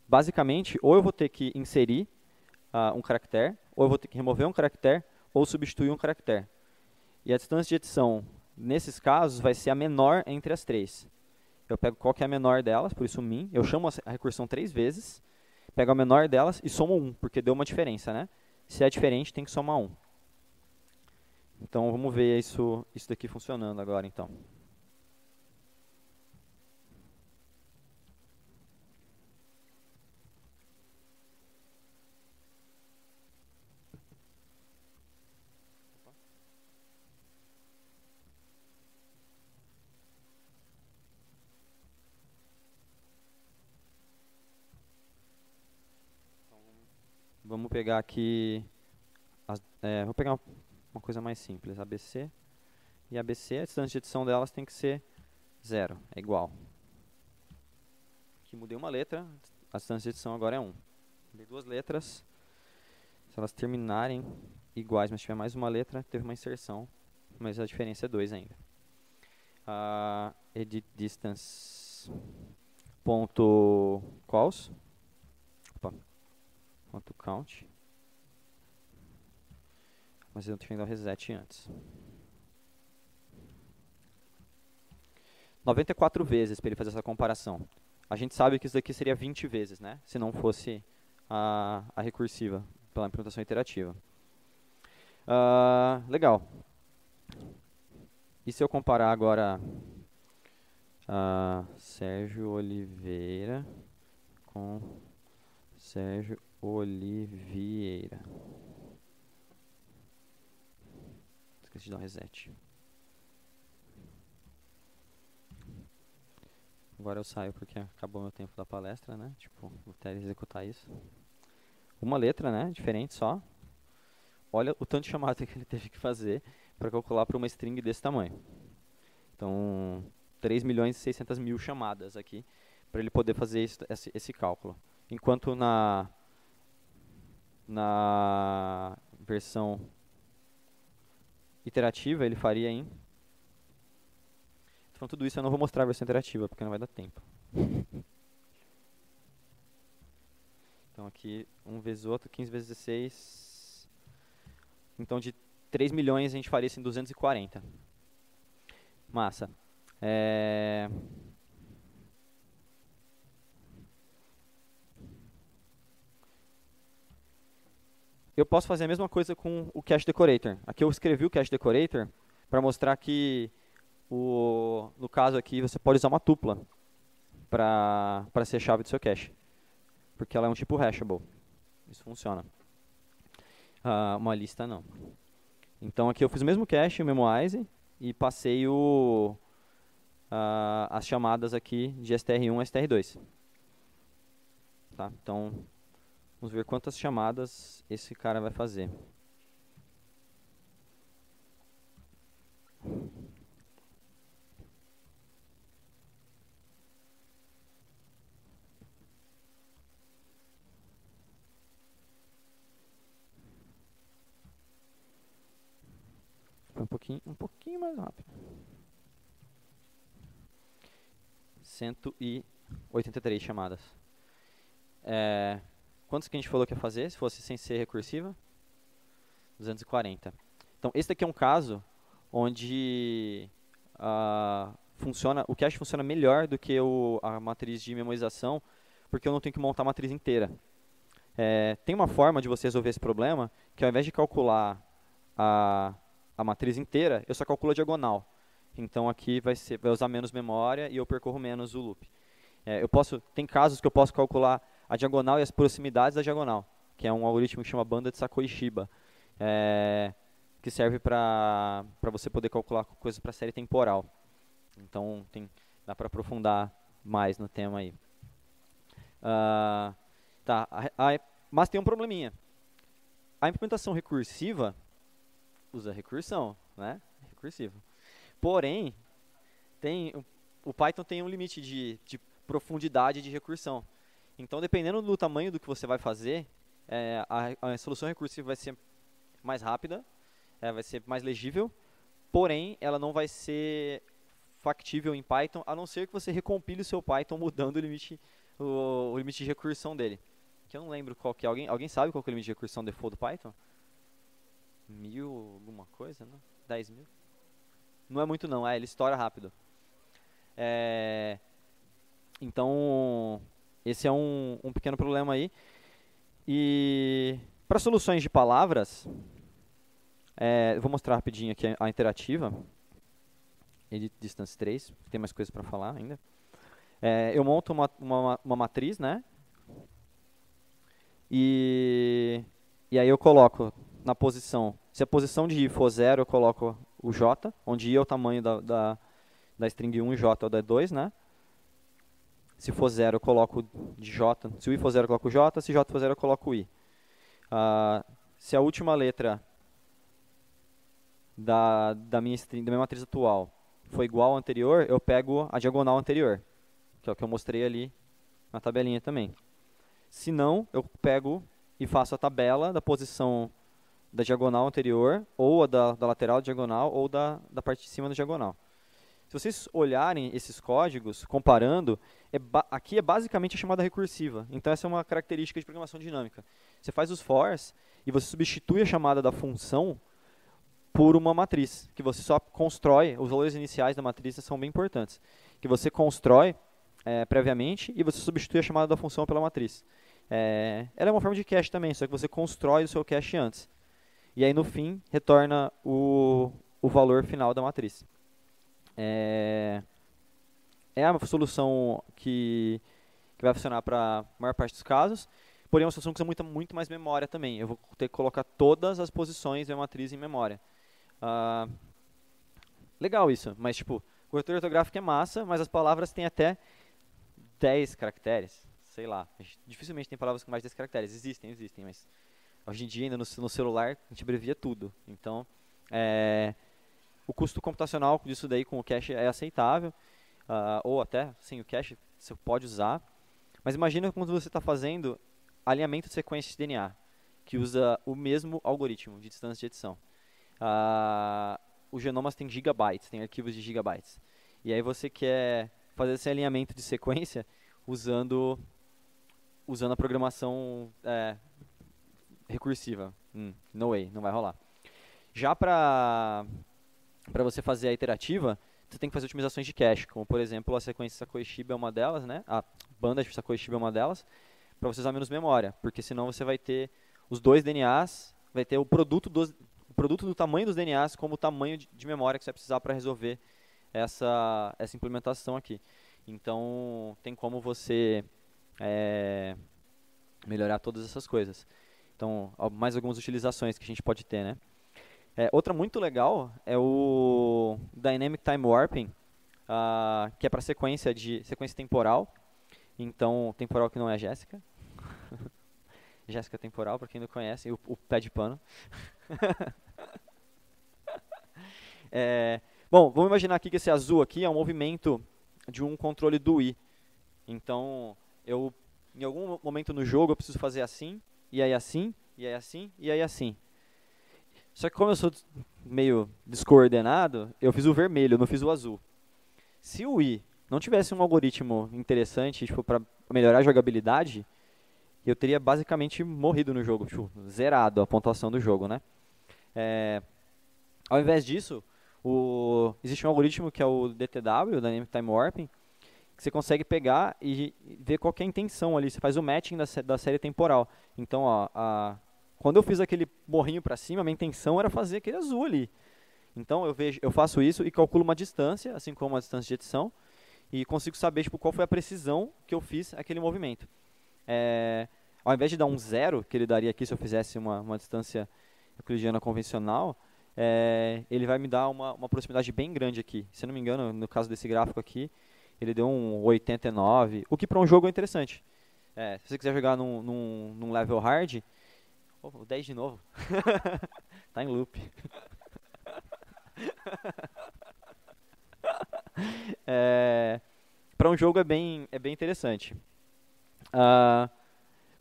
basicamente, ou eu vou ter que inserir uh, um caractere, ou eu vou ter que remover um caractere, ou substituir um caractere. E a distância de edição, nesses casos, vai ser a menor entre as três. Eu pego qual que é a menor delas, por isso min, eu chamo a recursão três vezes, pego a menor delas e somo um, porque deu uma diferença, né? Se é diferente, tem que somar um. Então, vamos ver isso, isso daqui funcionando agora, então. Vamos pegar aqui, as, é, vou pegar uma coisa mais simples, ABC e ABC, a distância de edição delas tem que ser zero, é igual. Aqui mudei uma letra, a distância de edição agora é 1. Mudei duas letras, se elas terminarem iguais, mas tiver mais uma letra, teve uma inserção, mas a diferença é 2 ainda. Uh, edit distance ponto calls quanto count. Mas eu tenho que dar o reset antes. 94 vezes para ele fazer essa comparação. A gente sabe que isso daqui seria 20 vezes, né? Se não fosse a, a recursiva, pela implementação iterativa. Uh, legal. E se eu comparar agora uh, Sérgio Oliveira com Sérgio Oliveira. Esqueci de dar um reset. Agora eu saio porque acabou meu tempo da palestra, né? Tipo, até executar isso. Uma letra, né? Diferente só. Olha o tanto de chamada que ele teve que fazer para calcular para uma string desse tamanho. Então, 3 milhões e 600 mil chamadas aqui para ele poder fazer esse, esse cálculo. Enquanto na na versão iterativa ele faria em então tudo isso eu não vou mostrar a versão interativa porque não vai dar tempo. Então aqui 1 vezes outro 15 vezes 16 então de 3 milhões a gente faria isso em 240 massa. É... eu posso fazer a mesma coisa com o Cache Decorator. Aqui eu escrevi o Cache Decorator para mostrar que, o, no caso aqui, você pode usar uma tupla para ser a chave do seu cache. Porque ela é um tipo hashable. Isso funciona. Uh, uma lista não. Então aqui eu fiz o mesmo cache, o memorize, e passei o, uh, as chamadas aqui de str1 a str2. Tá? Então, Vamos ver quantas chamadas esse cara vai fazer. um pouquinho, um pouquinho mais rápido. 183 chamadas. É, Quantos que a gente falou que ia fazer, se fosse sem ser recursiva? 240. Então, esse daqui é um caso onde uh, funciona, o cache funciona melhor do que o, a matriz de memorização, porque eu não tenho que montar a matriz inteira. É, tem uma forma de você resolver esse problema, que ao invés de calcular a, a matriz inteira, eu só calculo a diagonal. Então aqui vai, ser, vai usar menos memória e eu percorro menos o loop. É, eu posso, tem casos que eu posso calcular a diagonal e as proximidades da diagonal, que é um algoritmo que chama banda de Sakoi-Shiba, é, que serve para você poder calcular coisas para série temporal. Então, tem, dá para aprofundar mais no tema aí. Uh, tá, a, a, mas tem um probleminha. A implementação recursiva usa recursão, né? Recursiva. Porém, tem, o Python tem um limite de, de profundidade de recursão. Então, dependendo do tamanho do que você vai fazer, é, a, a, solução recursiva vai ser mais rápida, é, vai ser mais legível, porém, ela não vai ser factível em Python, a não ser que você recompile o seu Python mudando o limite o, o limite de recursão dele. Que eu não lembro qual que é. Alguém, alguém sabe qual que é o limite de recursão default do Python? Mil alguma coisa, né? Dez mil? Não é muito não, é, ele estoura rápido. É, então, esse é um, um pequeno problema aí. E para soluções de palavras, é, vou mostrar rapidinho aqui a, interativa. Edit Distance 3, tem mais coisas para falar ainda. É, eu monto uma, uma, uma, matriz, né? E, e aí eu coloco na posição, se a posição de i for 0, eu coloco o j, onde i é o tamanho da, da, da string 1 e j é o da 2, né? Se for 0, eu coloco de j. Se o i for 0, eu coloco j. Se j for 0, eu coloco i. Uh, se a última letra da, da, minha string, da minha matriz atual for igual à anterior, eu pego a diagonal anterior, que é o que eu mostrei ali na tabelinha também. Se não, eu pego e faço a tabela da posição da diagonal anterior, ou a da, da lateral diagonal, ou da, da parte de cima da diagonal. Se vocês olharem esses códigos, comparando, é aqui é basicamente a chamada recursiva. Então essa é uma característica de programação dinâmica. Você faz os fors e você substitui a chamada da função por uma matriz, que você só constrói, os valores iniciais da matriz são bem importantes, que você constrói é, previamente e você substitui a chamada da função pela matriz. É, ela é uma forma de cache também, só que você constrói o seu cache antes. E aí no fim retorna o, o valor final da matriz. É, é uma solução que, que vai funcionar para a maior parte dos casos, porém é uma solução que usa muito, muito mais memória também. Eu vou ter que colocar todas as posições da matriz em memória. Uh, legal isso, mas tipo, corretor ortográfico é massa, mas as palavras têm até 10 caracteres, sei lá. Dificilmente tem palavras com mais de 10 caracteres. Existem, existem, mas hoje em dia ainda no, no celular a gente abrevia tudo. Então, é, o custo computacional disso daí com o cache é aceitável, uh, ou até sem o cache você pode usar. Mas imagina quando você está fazendo alinhamento de sequências de DNA, que usa o mesmo algoritmo de distância de edição. Uh, os genomas têm gigabytes, tem arquivos de gigabytes. E aí você quer fazer esse alinhamento de sequência usando usando a programação é, recursiva. Hum, no way, não vai rolar. Já para para você fazer a iterativa, você tem que fazer otimizações de cache, como por exemplo a sequência Sakoishiba é uma delas, né? A banda de Sakoishiba é uma delas, para você usar menos memória, porque senão você vai ter os dois DNAs, vai ter o produto dos, o produto do tamanho dos DNAs como o tamanho de, de memória que você vai precisar para resolver essa, essa implementação aqui. Então, tem como você é, melhorar todas essas coisas. Então, mais algumas utilizações que a gente pode ter, né? É, outra muito legal é o Dynamic Time Warping, uh, que é para sequência de sequência temporal. Então, temporal que não é Jéssica. Jéssica temporal, para quem não conhece, o, o pé de pano. é, bom, vamos imaginar aqui que esse azul aqui é um movimento de um controle do I. Então, eu em algum momento no jogo eu preciso fazer assim, e aí assim, e aí assim, e aí assim. Só que como eu sou meio descoordenado, eu fiz o vermelho, não fiz o azul. Se o I não tivesse um algoritmo interessante tipo, para melhorar a jogabilidade, eu teria basicamente morrido no jogo, tipo, zerado a pontuação do jogo, né? É, ao invés disso, o, existe um algoritmo que é o DTW, Dynamic Time Warping, que você consegue pegar e ver qual é a intenção ali. Você faz o matching da, da série temporal. Então, ó, a, quando eu fiz aquele morrinho para cima, a minha intenção era fazer aquele azul ali. Então, eu, vejo, eu faço isso e calculo uma distância, assim como a distância de edição, e consigo saber tipo, qual foi a precisão que eu fiz aquele movimento. É, ao invés de dar um zero, que ele daria aqui se eu fizesse uma, uma distância euclidiana convencional, é, ele vai me dar uma, uma proximidade bem grande aqui. Se eu não me engano, no caso desse gráfico aqui, ele deu um 89, o que para um jogo é interessante. É, se você quiser jogar num, num, num level hard, o 10 de novo, tá em loop. é, para um jogo é bem, é bem interessante. Uh,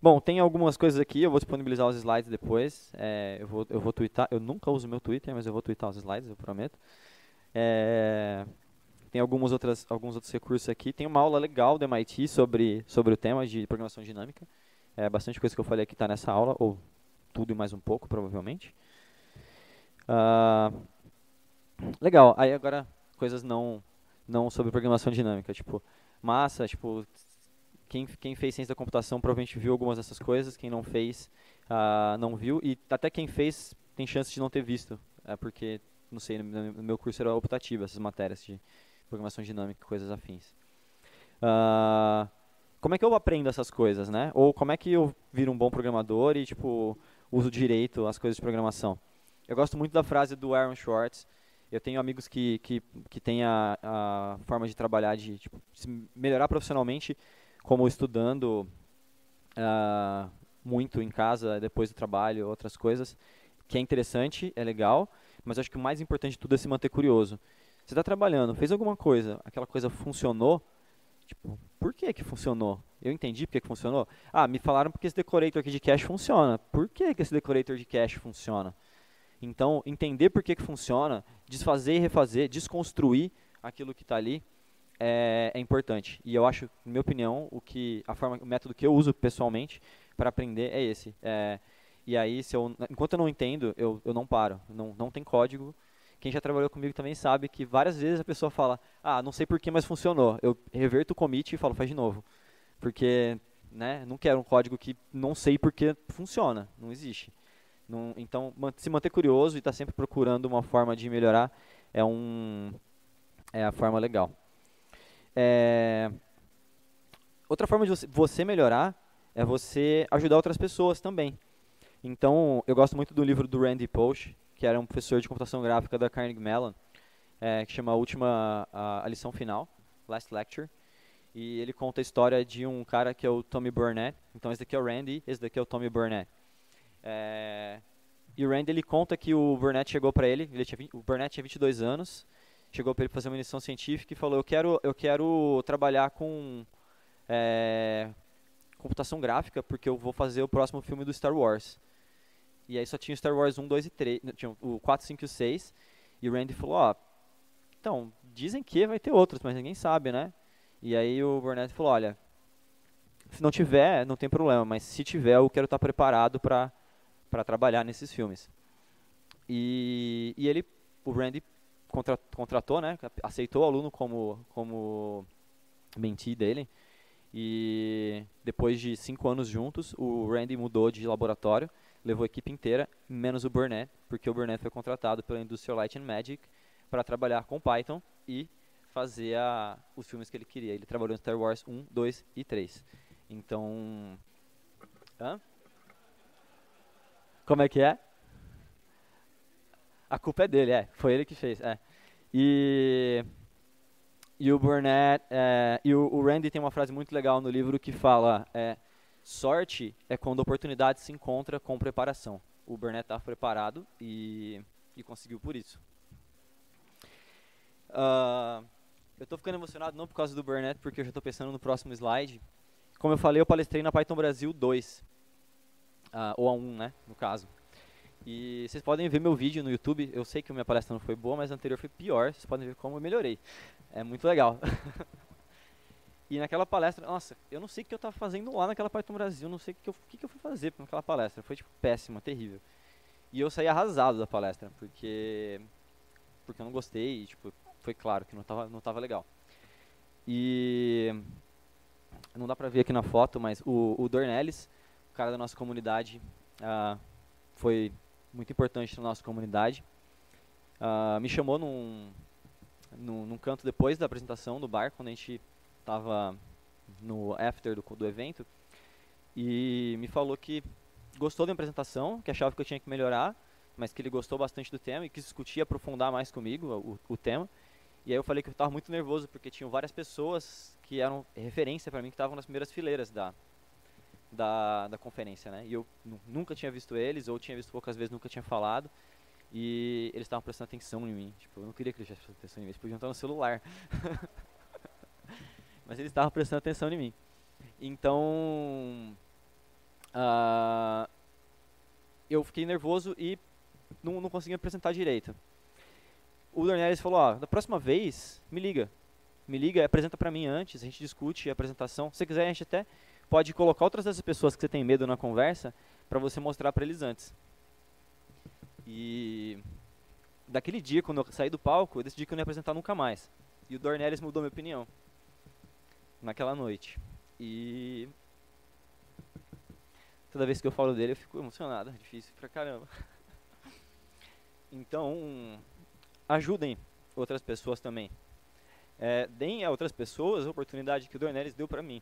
Bom, tem algumas coisas aqui, eu vou disponibilizar os slides depois. É, eu, vou, eu vou twittar, eu nunca uso meu Twitter, mas eu vou twittar os slides, eu prometo. É, tem algumas outras, alguns outros recursos aqui. Tem uma aula legal do MIT sobre, sobre o tema de programação dinâmica. É, bastante coisa que eu falei aqui está nessa aula, ou tudo e mais um pouco, provavelmente. Ah, legal, aí agora coisas não, não sobre programação dinâmica, tipo, massa, tipo, quem, quem fez ciência da computação provavelmente viu algumas dessas coisas, quem não fez, ah, não viu, e até quem fez tem chance de não ter visto, é porque, não sei, no, meu curso era optativo essas matérias de programação dinâmica e coisas afins. Ah, como é que eu aprendo essas coisas, né? Ou como é que eu viro um bom programador e, tipo, uso direito as coisas de programação? Eu gosto muito da frase do Aaron Schwartz. Eu tenho amigos que, que, que têm a, a forma de trabalhar, de tipo, se melhorar profissionalmente, como estudando ah, muito em casa, depois do trabalho, outras coisas, que é interessante, é legal, mas acho que o mais importante de tudo é se manter curioso. Você está trabalhando, fez alguma coisa, aquela coisa funcionou, tipo, por que que funcionou? Eu entendi porque que funcionou. Ah, me falaram porque esse decorator aqui de cache funciona. Por que que esse decorator de cache funciona? Então, entender por que, que funciona, desfazer e refazer, desconstruir aquilo que está ali é, é, importante. E eu acho, na minha opinião, o, que, a forma, o método que eu uso pessoalmente para aprender é esse. É, e aí, se eu, enquanto eu não entendo, eu, eu não paro. Não, não tem código. Quem já trabalhou comigo também sabe que várias vezes a pessoa fala, ah, não sei porquê, mas funcionou. Eu reverto o commit e falo, faz de novo. Porque né, não quero um código que não sei porque funciona. Não existe. Não, então, se manter curioso e estar tá sempre procurando uma forma de melhorar é, um, é a forma legal. É, outra forma de você melhorar é você ajudar outras pessoas também. Então, eu gosto muito do livro do Randy Post, que era um professor de computação gráfica da Carnegie Mellon, é, que chama a última a, a lição final, Last Lecture. E ele conta a história de um cara que é o Tommy Burnett. Então, esse daqui é o Randy, esse daqui é o Tommy Burnett. É, e o Randy ele conta que o Burnett chegou para ele, ele tinha, o Burnett tinha 22 anos, chegou para ele fazer uma missão científica e falou: Eu quero, eu quero trabalhar com é, computação gráfica porque eu vou fazer o próximo filme do Star Wars. E aí só tinha Star Wars 1, 2 e 3, tinha o 4, 5 e o 6. E o Randy falou: Ó, oh, então, dizem que vai ter outros, mas ninguém sabe, né? E aí o Burnett falou: Olha, se não tiver, não tem problema, mas se tiver, eu quero estar preparado para para trabalhar nesses filmes. E, e ele, o Randy contra, contratou, né, aceitou o aluno como, como mentee dele. E depois de cinco anos juntos, o Randy mudou de laboratório, levou a equipe inteira, menos o Burnett, porque o Burnett foi contratado pela Industrial Light and Magic para trabalhar com Python e fazer a, os filmes que ele queria. Ele trabalhou em Star Wars 1, 2 e 3. Então... Hã? Como é que é? A culpa é dele, é. Foi ele que fez, é. E, e o Burnett, é, e o, o, Randy tem uma frase muito legal no livro que fala, é, sorte é quando a oportunidade se encontra com preparação. O Burnett estava preparado e, e conseguiu por isso. Uh, eu estou ficando emocionado não por causa do Burnett, porque eu já estou pensando no próximo slide. Como eu falei, eu palestrei na Python Brasil 2 uh, ou a 1, né, no caso. E vocês podem ver meu vídeo no YouTube. Eu sei que a minha palestra não foi boa, mas a anterior foi pior. Vocês podem ver como eu melhorei. É muito legal. e naquela palestra, nossa, eu não sei o que eu estava fazendo lá naquela Python Brasil. Não sei o que eu, que, eu fui fazer naquela palestra. Foi tipo péssima, terrível. E eu saí arrasado da palestra, porque porque eu não gostei. E, tipo, foi claro que não estava não tava legal. E não dá pra ver aqui na foto, mas o, o Dornelles cara da nossa comunidade, uh, foi muito importante na nossa comunidade. Uh, me chamou num, num, num, canto depois da apresentação do bar, quando a gente estava no after do, do evento, e me falou que gostou da apresentação, que achava que eu tinha que melhorar, mas que ele gostou bastante do tema e quis discutir aprofundar mais comigo o, o tema. E aí eu falei que eu estava muito nervoso porque tinham várias pessoas que eram referência para mim que estavam nas primeiras fileiras da, da, da conferência, né? E eu nunca tinha visto eles, ou tinha visto poucas vezes, nunca tinha falado. E eles estavam prestando atenção em mim. Tipo, eu não queria que eles prestassem atenção em mim, eles podiam estar no celular. Mas eles estavam prestando atenção em mim. Então, uh, eu fiquei nervoso e não, não consegui apresentar direito. O Dornelles falou, ó, da próxima vez, me liga. me liga apresenta para mim antes, a gente discute a apresentação. Se quiser, a gente até pode colocar outras dessas pessoas que você tem medo na conversa para você mostrar para eles antes. E daquele dia, quando eu saí do palco, eu decidi que eu não ia apresentar nunca mais. E o Dornelles mudou minha opinião naquela noite. E toda vez que eu falo dele, eu fico emocionado, é difícil pra caramba. Então, ajudem outras pessoas também. É, deem a outras pessoas a oportunidade que o Dornelles deu para mim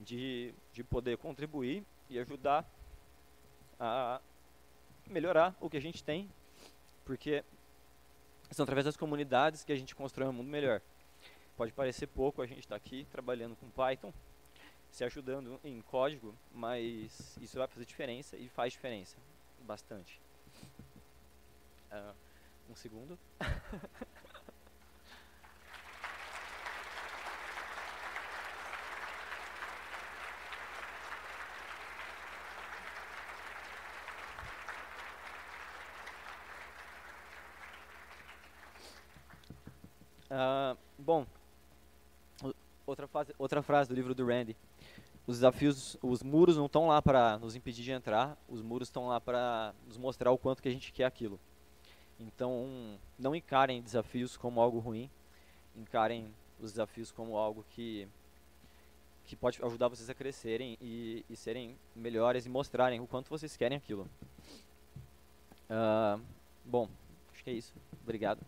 de, de poder contribuir e ajudar a melhorar o que a gente tem, porque são através das comunidades que a gente constrói um mundo melhor. Pode parecer pouco, a gente está aqui trabalhando com Python, se ajudando em código, mas isso vai fazer diferença e faz diferença, bastante. Uh, um segundo. Uh, bom, outra, fase, outra frase do livro do Randy. Os desafios, os muros não estão lá para nos impedir de entrar, os muros estão lá para nos mostrar o quanto que a gente quer aquilo. Então, não encarem desafios como algo ruim, encarem os desafios como algo que que pode ajudar vocês a crescerem e, e serem melhores e mostrarem o quanto vocês querem aquilo. Uh, bom, acho que é isso. Obrigado.